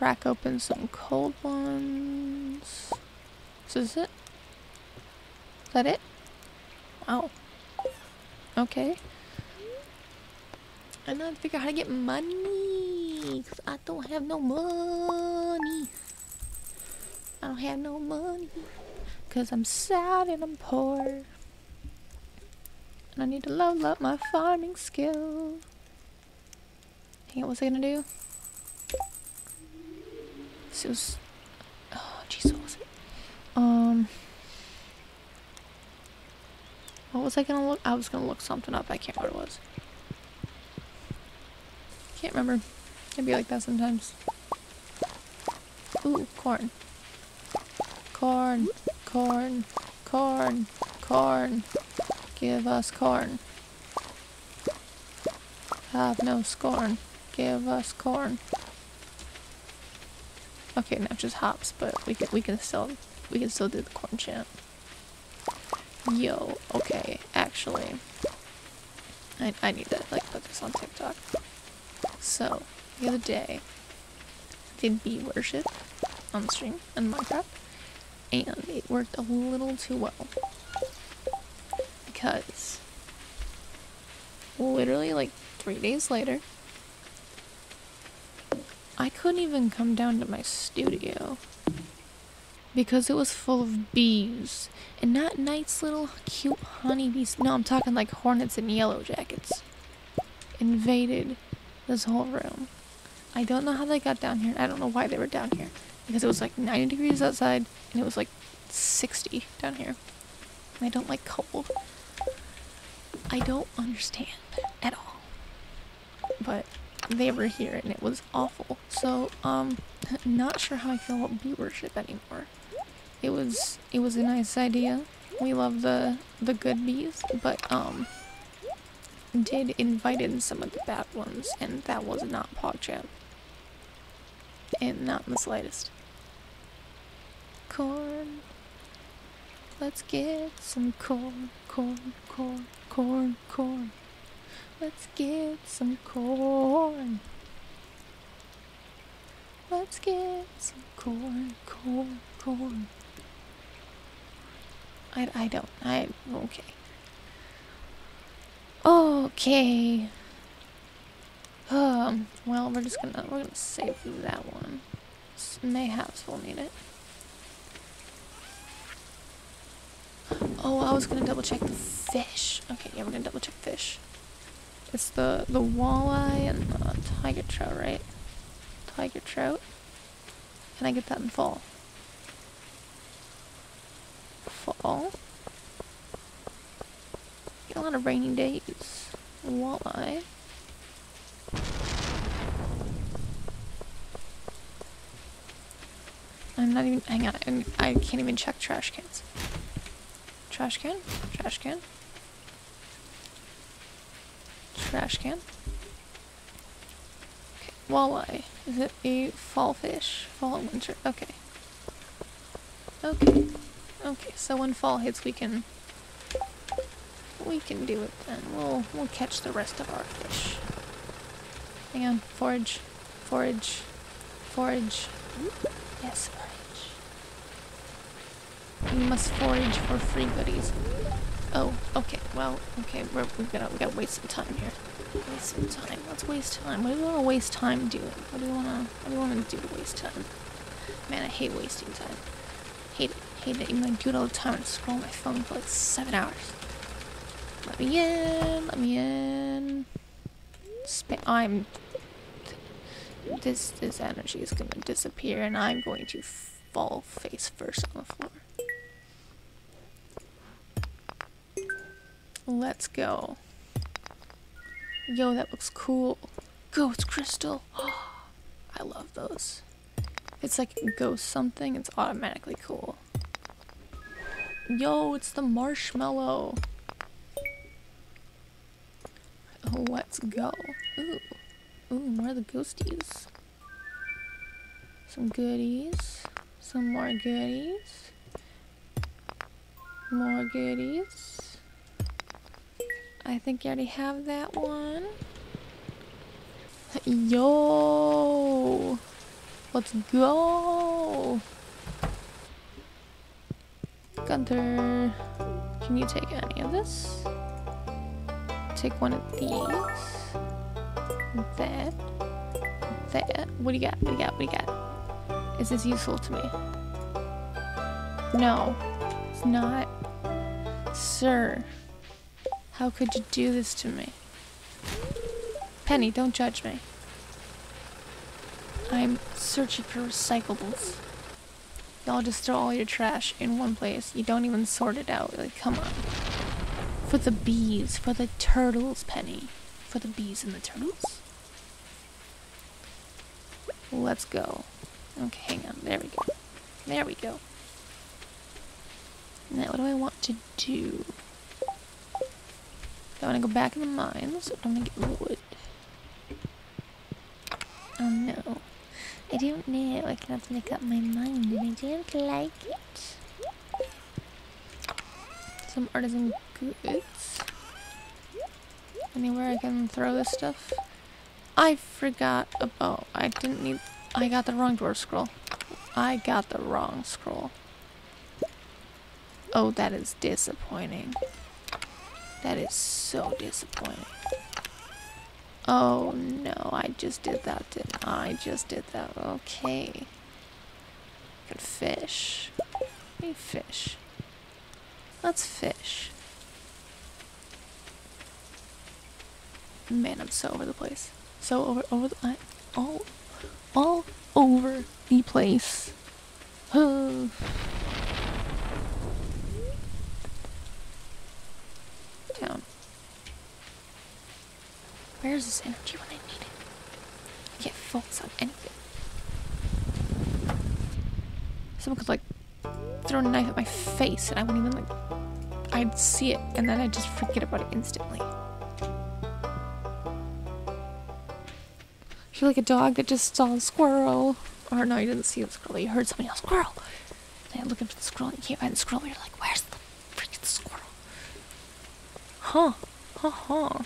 Crack open some cold ones. This Is it? Is that it? Wow. Okay. I need to figure out how to get money. Cause I don't have no money. I don't have no money. Cause I'm sad and I'm poor. And I need to level up my farming skill. Hang on, what's I gonna do? Was... Oh, jeez, what was it? Um... What was I gonna look? I was gonna look something up. I can't remember what it was. Can't remember. It'd be like that sometimes. Ooh, corn. Corn, corn, corn, corn. Give us corn. Have no scorn. Give us corn. Okay, not just hops, but we can we can still we can still do the corn chant. Yo, okay, actually, I, I need to like put this on TikTok. So, the other day, did bee worship on the stream in Minecraft, and it worked a little too well because literally like three days later, I couldn't even come down to my studio because it was full of bees and not nice little cute honeybees. No, I'm talking like hornets and yellow jackets invaded this whole room. I don't know how they got down here. I don't know why they were down here because it was like 90 degrees outside and it was like 60 down here. And I don't like cold. I don't understand at all. But they were here and it was awful. So, um, not sure how I feel about bee worship anymore. It was it was a nice idea. We love the the good bees, but um did invite in some of the bad ones and that was not PogChamp. And not in the slightest. Corn. Let's get some corn, corn, corn, corn, corn. Let's get some corn. Let's get some corn, corn, corn. I, I don't. I. Okay. Okay. Um, well, we're just gonna, we're gonna save that one. Mayhaps we'll need it. Oh, I was gonna double check the fish. Okay, yeah, we're gonna double check fish. It's the, the walleye and the tiger trout, right? Tiger trout. Can I get that in fall? Fall. Get a lot of rainy days. Walleye. I'm not even. Hang on. I can't even check trash cans. Trash can? Trash can? Trash can? Okay. Walleye. Is it a fall fish? Fall and winter. Okay. Okay. Okay, so when fall hits we can we can do it then. We'll we'll catch the rest of our fish. Hang on, forage. Forage. Forage. Yes, forage. You must forage for free goodies. Oh, okay. Well, okay. We're, we gotta we gotta waste some time here. Waste some time. Let's waste time. What do we want to waste time doing? What do we wanna What do we wanna do to waste time? Man, I hate wasting time. Hate it. Hate it. Even though I do it all the time. I scroll my phone for like seven hours. Let me in. Let me in. Spa- I'm. This this energy is gonna disappear, and I'm going to fall face first on the floor. Let's go. Yo, that looks cool. Ghost crystal. I love those. It's like ghost something, it's automatically cool. Yo, it's the marshmallow. Let's go. Ooh. Ooh, more of the ghosties. Some goodies. Some more goodies. More goodies. I think you already have that one. Yo! Let's go! Gunther, can you take any of this? Take one of these. That. That. What do you got? What do you got? What do you got? Is this useful to me? No. It's not. Sir. How could you do this to me? Penny, don't judge me. I'm searching for recyclables. Y'all just throw all your trash in one place. You don't even sort it out. Like, come on. For the bees, for the turtles, Penny. For the bees and the turtles. Let's go. Okay, hang on. There we go. There we go. Now, what do I want to do? I want to go back in the mines, or do I want to get wood? Oh no. I don't know. I cannot make up my mind and I don't like it. Some artisan goods. Anywhere I can throw this stuff? I forgot about. I didn't need I got the wrong dwarf scroll. I got the wrong scroll. Oh, that is disappointing. That is so disappointing. Oh no, I just did that, didn't I? I just did that. Okay. Could fish. Let fish. Let's fish. Man, I'm so over the place. So over over the all all over the place. Town. Where's this energy when I need it? I can't focus on anything. Someone could like throw a knife at my face and I wouldn't even like I'd see it and then I'd just forget about it instantly. You're like a dog that just saw a squirrel. Or no, you didn't see the squirrel, you heard somebody else, squirrel! And look after the squirrel and you can't find the squirrel, you're like, where's? Huh. Huh huh.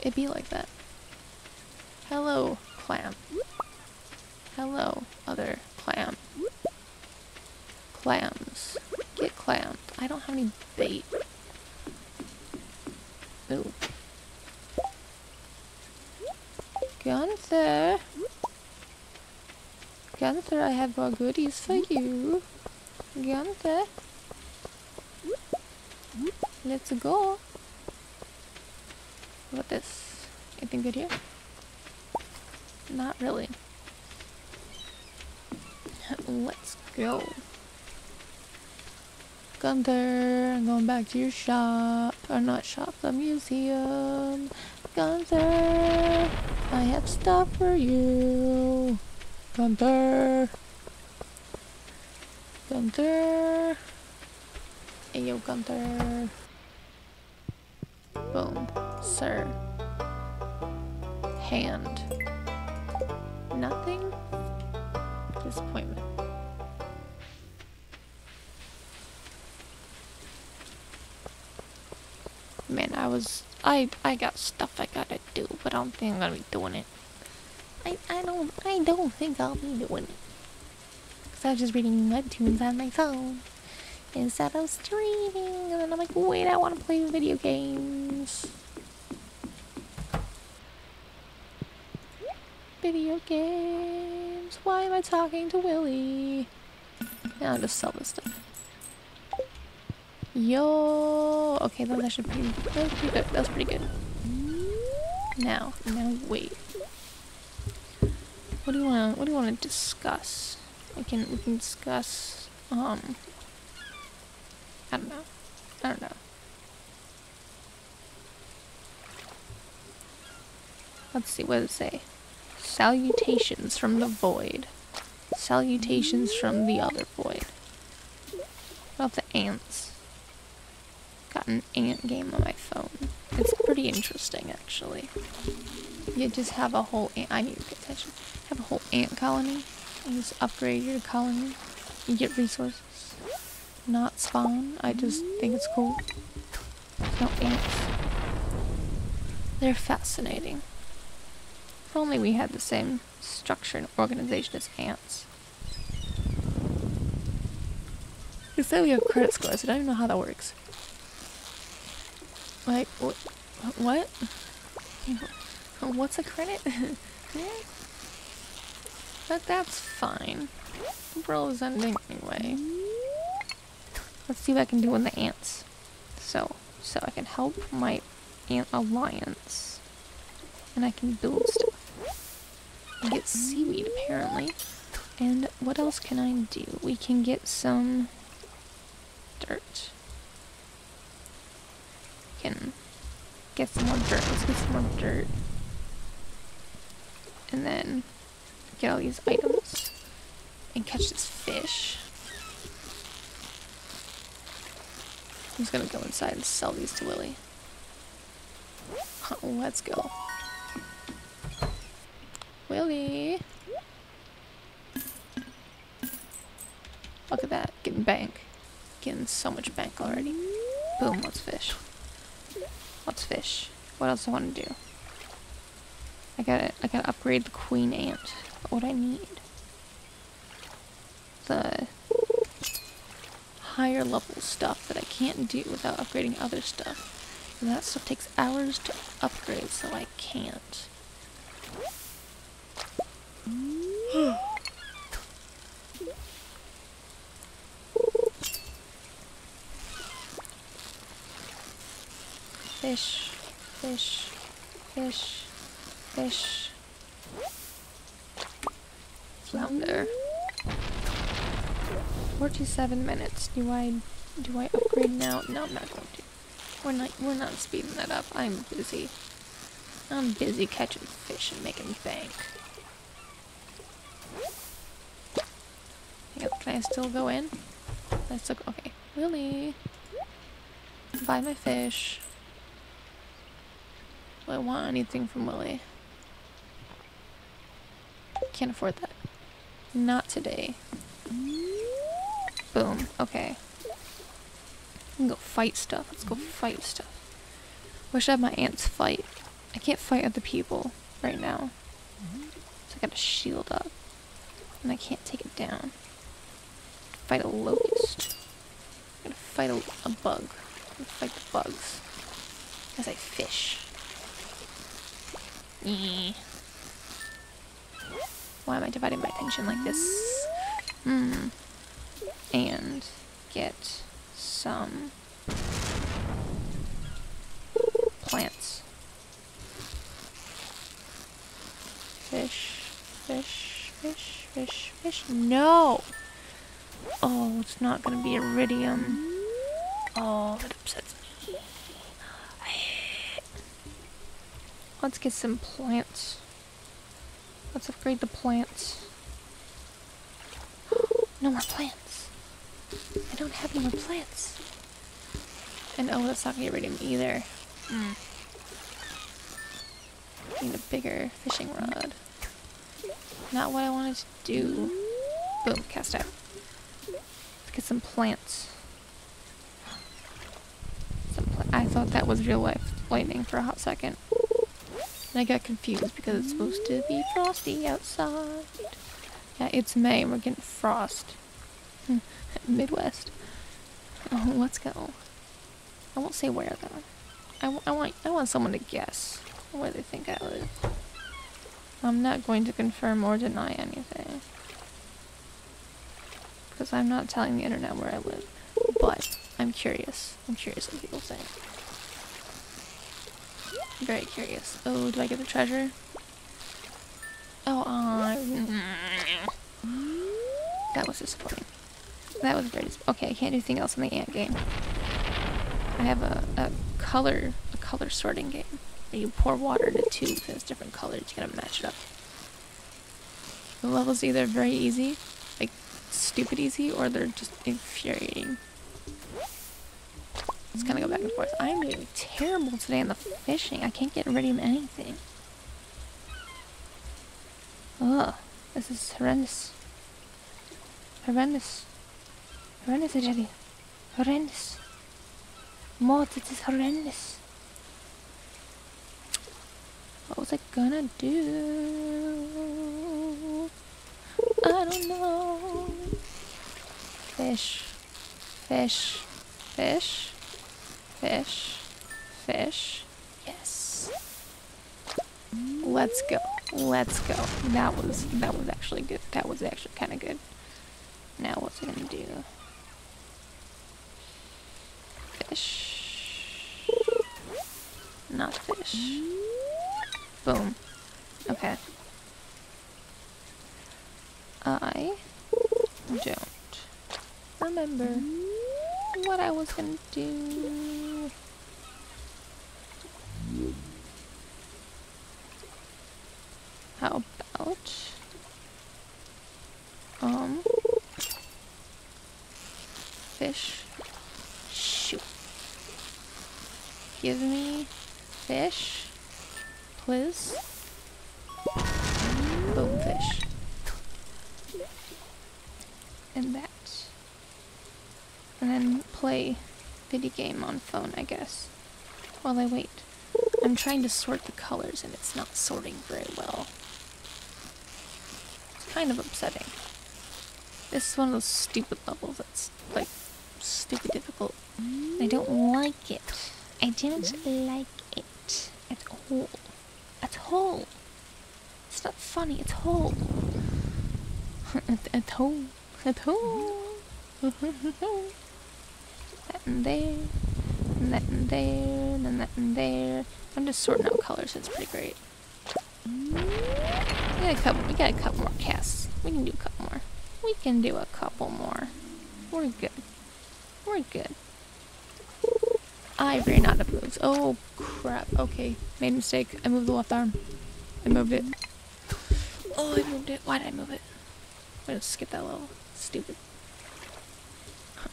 It'd be like that. Hello, clam. Hello, other clam. Clams. Get clammed. I don't have any bait. Ooh. Gunther. Gunther, I have more goodies for you. Gunther. Hmm? Let's go. What this? Anything good here? Not really. Let's go. Gunther, I'm going back to your shop. Or not shop, the museum. Gunther, I have stuff for you. Gunther. Gunther. Yo, Gunther. Boom. Sir. Hand. Nothing? Disappointment. Man, I was I I got stuff I gotta do, but I don't think I'm gonna be doing it. I I don't I don't think I'll be doing it. Cause I was just reading webtoons on my phone instead of streaming, and then I'm like, wait, I want to play video games. Video games. Why am I talking to Willy? Now I'll just sell this stuff. Yo, okay, that was actually pretty, that was pretty good. That was pretty good. Now, now wait. What do you want? What do you want to discuss? We can we can discuss. Um, I don't know. I don't know. Let's see, what does it say? Salutations from the void. Salutations from the other void. What about the ants? Got an ant game on my phone. It's pretty interesting, actually. You just have a whole ant- I need to pay attention. Have a whole ant colony. You just upgrade your colony. You get resources not spawn. I just think it's cool. no ants. They're fascinating. If only we had the same structure and organization as ants. They say we have credit scores. I don't even know how that works. Like, what? What? What's a credit? but that's fine. The is ending anyway. Let's see what I can do with the ants. So, so I can help my ant alliance. And I can build stuff. And get seaweed, apparently. And what else can I do? We can get some dirt. Can get some more dirt. Let's get some more dirt. And then get all these items. And catch this fish. I'm just gonna go inside and sell these to Willy. Let's go. Willy! Look at that, getting bank. Getting so much bank already. Boom, let's fish. Let's fish. What else do I want to do? I gotta I gotta upgrade the queen ant. What I need. The higher level stuff that I can't do without upgrading other stuff. And that stuff takes hours to upgrade, so I can't. Fish, fish, fish, fish. Flounder. 47 minutes. Do I do I upgrade now? No, I'm not going to. We're not we're not speeding that up. I'm busy. I'm busy catching fish and making bank. Can I still go in? Let's go? okay. Willy. Buy my fish. Do I want anything from Willy? Can't afford that. Not today. Boom. Okay. We can go fight stuff. Let's go fight stuff. Wish I had my ants fight. I can't fight other people right now. So I got a shield up. And I can't take it down. Fight a locust. I'm gonna fight a, a bug. Fight the bugs. As I fish. Eh. Why am I dividing my attention like this? Hmm. And get some plants. Fish, fish, fish, fish, fish. No! Oh, it's not gonna be iridium. Oh, that upsets me. Let's get some plants. Let's upgrade the plants. No more plants. I don't have any more plants. And oh, that's not get iridium either. Mm. Need a bigger fishing rod. Not what I wanted to do. Boom, cast out. Let's get some plants. Some pla I thought that was real life lightning for a hot second. And I got confused because it's supposed to be frosty outside. Yeah, it's May and we're getting frost. Midwest. Oh, let's go. I won't say where though. I, I want I want someone to guess where they think I live. I'm not going to confirm or deny anything. Because I'm not telling the internet where I live. But I'm curious. I'm curious what people think. Very curious. Oh, do I get the treasure? Oh, uh, that was disappointing. That was very Okay, I can't do anything else in the ant game. I have a, a color a color sorting game. You pour water into tubes and it's different colors. You gotta match it up. The levels either very easy, like stupid easy, or they're just infuriating. It's kind of go back and forth. I'm doing terrible today in the fishing. I can't get rid of anything. Ugh, this is horrendous. Horrendous. Horrendous, I. Horrendous. Mort, this is horrendous. What was I gonna do? I don't know. Fish. Fish. Fish. Fish. Fish. Yes. Let's go. Let's go. That was that was actually good. That was actually kind of good. Now what's it gonna do? Fish. Not fish. Boom. Okay. I don't remember what I was gonna do. How about um fish shoot give me fish please boom fish and that and then play video game on phone I guess while I wait I'm trying to sort the colors and it's not sorting very well. It's kind of upsetting. This is one of those stupid levels that's like stupid difficult. I don't like it. I don't like it at all. At all. It's not funny at all. at, all. At all. that and there. And that and there. And that and there. I'm just sorting out colors. It's pretty great. We got a couple. We got a couple more casts. We can do a couple more. We can do a couple more. We're good. We're good. I ran out of moves. Oh crap. Okay. Made a mistake. I moved the left arm. I moved it. Oh, I moved it. Why did I move it? I'm gonna skip that little Stupid.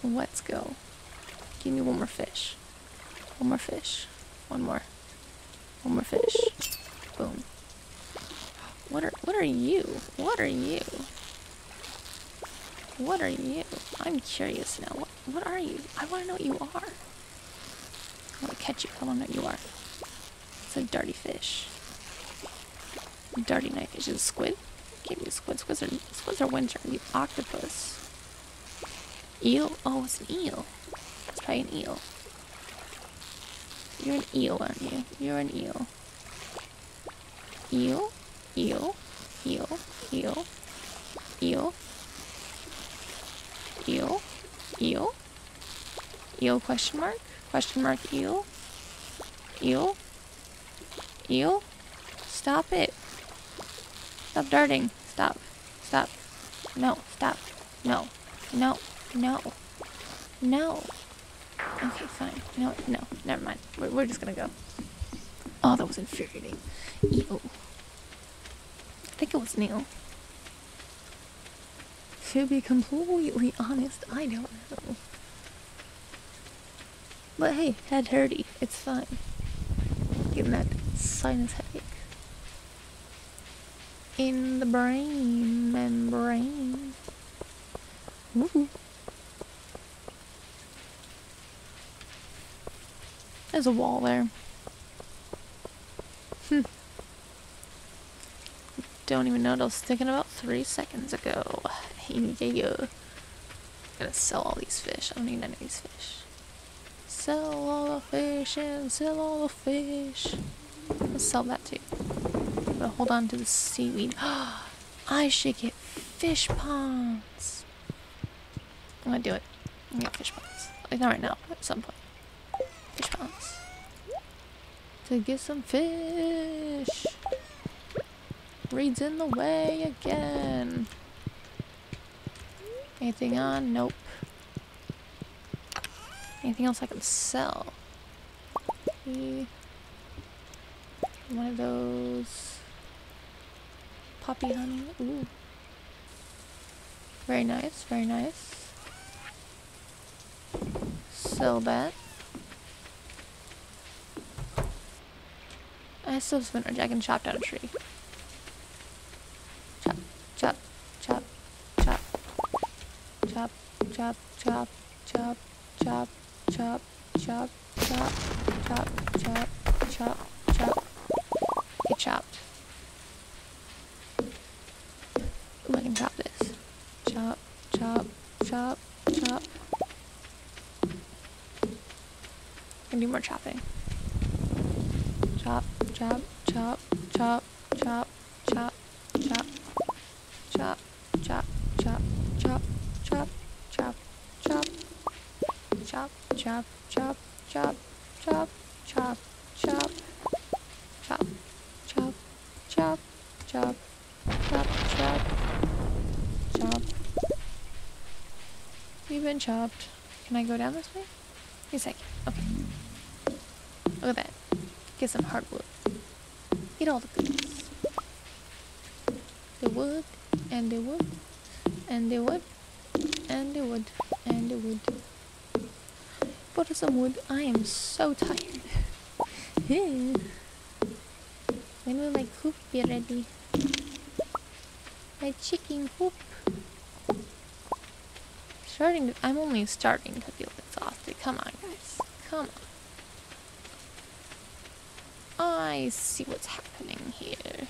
Let's go. Give me one more fish. One more fish. One more. One more fish. Boom. What are what are you? What are you? What are you? I'm curious now. What what are you? I wanna know what you are. Catch you. Wanna know what you are. It's a dirty fish. Dirty knife. Is it a squid? Can't be a squid. Squids are squids are winter. The octopus. Eel? Oh, it's an eel. It's probably an eel. You're an eel, aren't you? You're an eel. Eel? Eel? Eel? Eel? Eel? Eel? Eel? Eel question mark? Question mark eel? Eel? Eel? Stop it. Stop darting. Stop. Stop. No. Stop. No. No. No. No. Okay, fine. No, no. Never mind. We're, we're just gonna go. Oh, that was infuriating. Eel. I think it was Neil. To be completely honest, I don't know. But hey, head hurty. It's fine. Getting that sinus headache. In the brain membrane. Ooh. There's a wall there. Hmm. Don't even know what I was thinking about three seconds ago. Hey, yeah. Gotta sell all these fish. I don't need any of these fish. Sell all the fish and sell all the fish. Let's sell that too. But hold on to the seaweed. I should get fish ponds. I'm gonna do it. I'm gonna get fish ponds. Like not right now, but at some point. Fish ponds. To get some fish. Reed's in the way again. Anything on? Nope. Anything else I can sell? Maybe one of those poppy honey. Ooh. Very nice, very nice. Sell that. I still have spinach. I chop down a tree. Chop, chop, chop, chop. Chop, chop, chop, chop, chop chop, chop, chop, chop, chop, chop, chop. Get chopped. Ooh, I can chop this. Chop, chop, chop, chop. Can do more chopping. Chop, chop, chop, chop, chop, chop, chop, chop, chop, chop, chop, chop, chop, chop, chop, chop, chop, chop, chop, chop, chop, chop, chop, chop, chop, chop, chop. You've been chopped. Can I go down this way? Wait a second. Okay. Look at that. Get some hardwood. Eat all the goodies. The wood, and the wood, and the wood, and the wood, and the wood. Put some wood. I am so tired. when will my coop be ready? My chicken coop. Starting to, I'm only starting to feel exhausted. Come on, guys. Come on. I see what's happening here.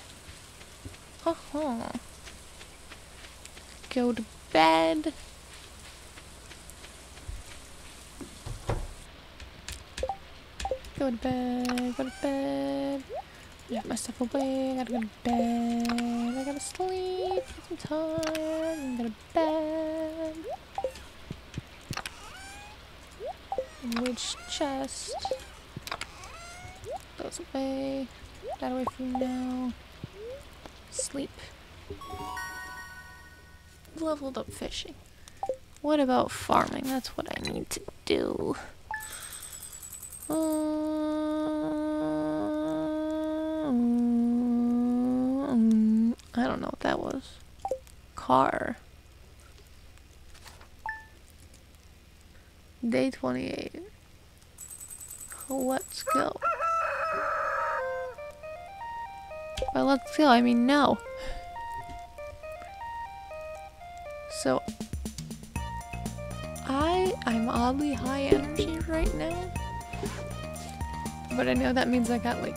Uh-huh. Go to bed. Go to bed, go to bed. Get myself away, I gotta go to bed. I gotta sleep, I'm tired, I'm gonna bed. Which chest? Goes away. That away from now. Sleep. Leveled up fishing. What about farming? That's what I need to do. Um, I don't know what that was. Car. Day 28. Let's go. By let's go, I mean no. So, I I'm oddly high energy right now. But I know that means I got like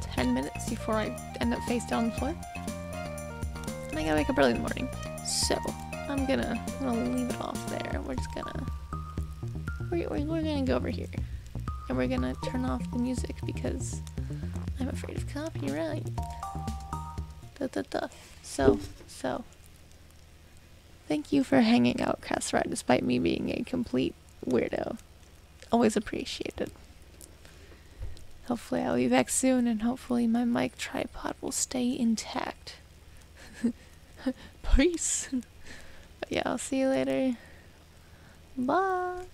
10 minutes before I end up face down on the floor. And I gotta wake up early in the morning. So, I'm gonna, I'm gonna leave it off there. We're just gonna, we're, we're, we're gonna go over here. And we're gonna turn off the music because I'm afraid of copyright. Da, da, da. So, so. Thank you for hanging out, Crasride, despite me being a complete weirdo. Always appreciated. Hopefully I'll be back soon and hopefully my mic tripod will stay intact. Peace. but yeah, I'll see you later. Bye.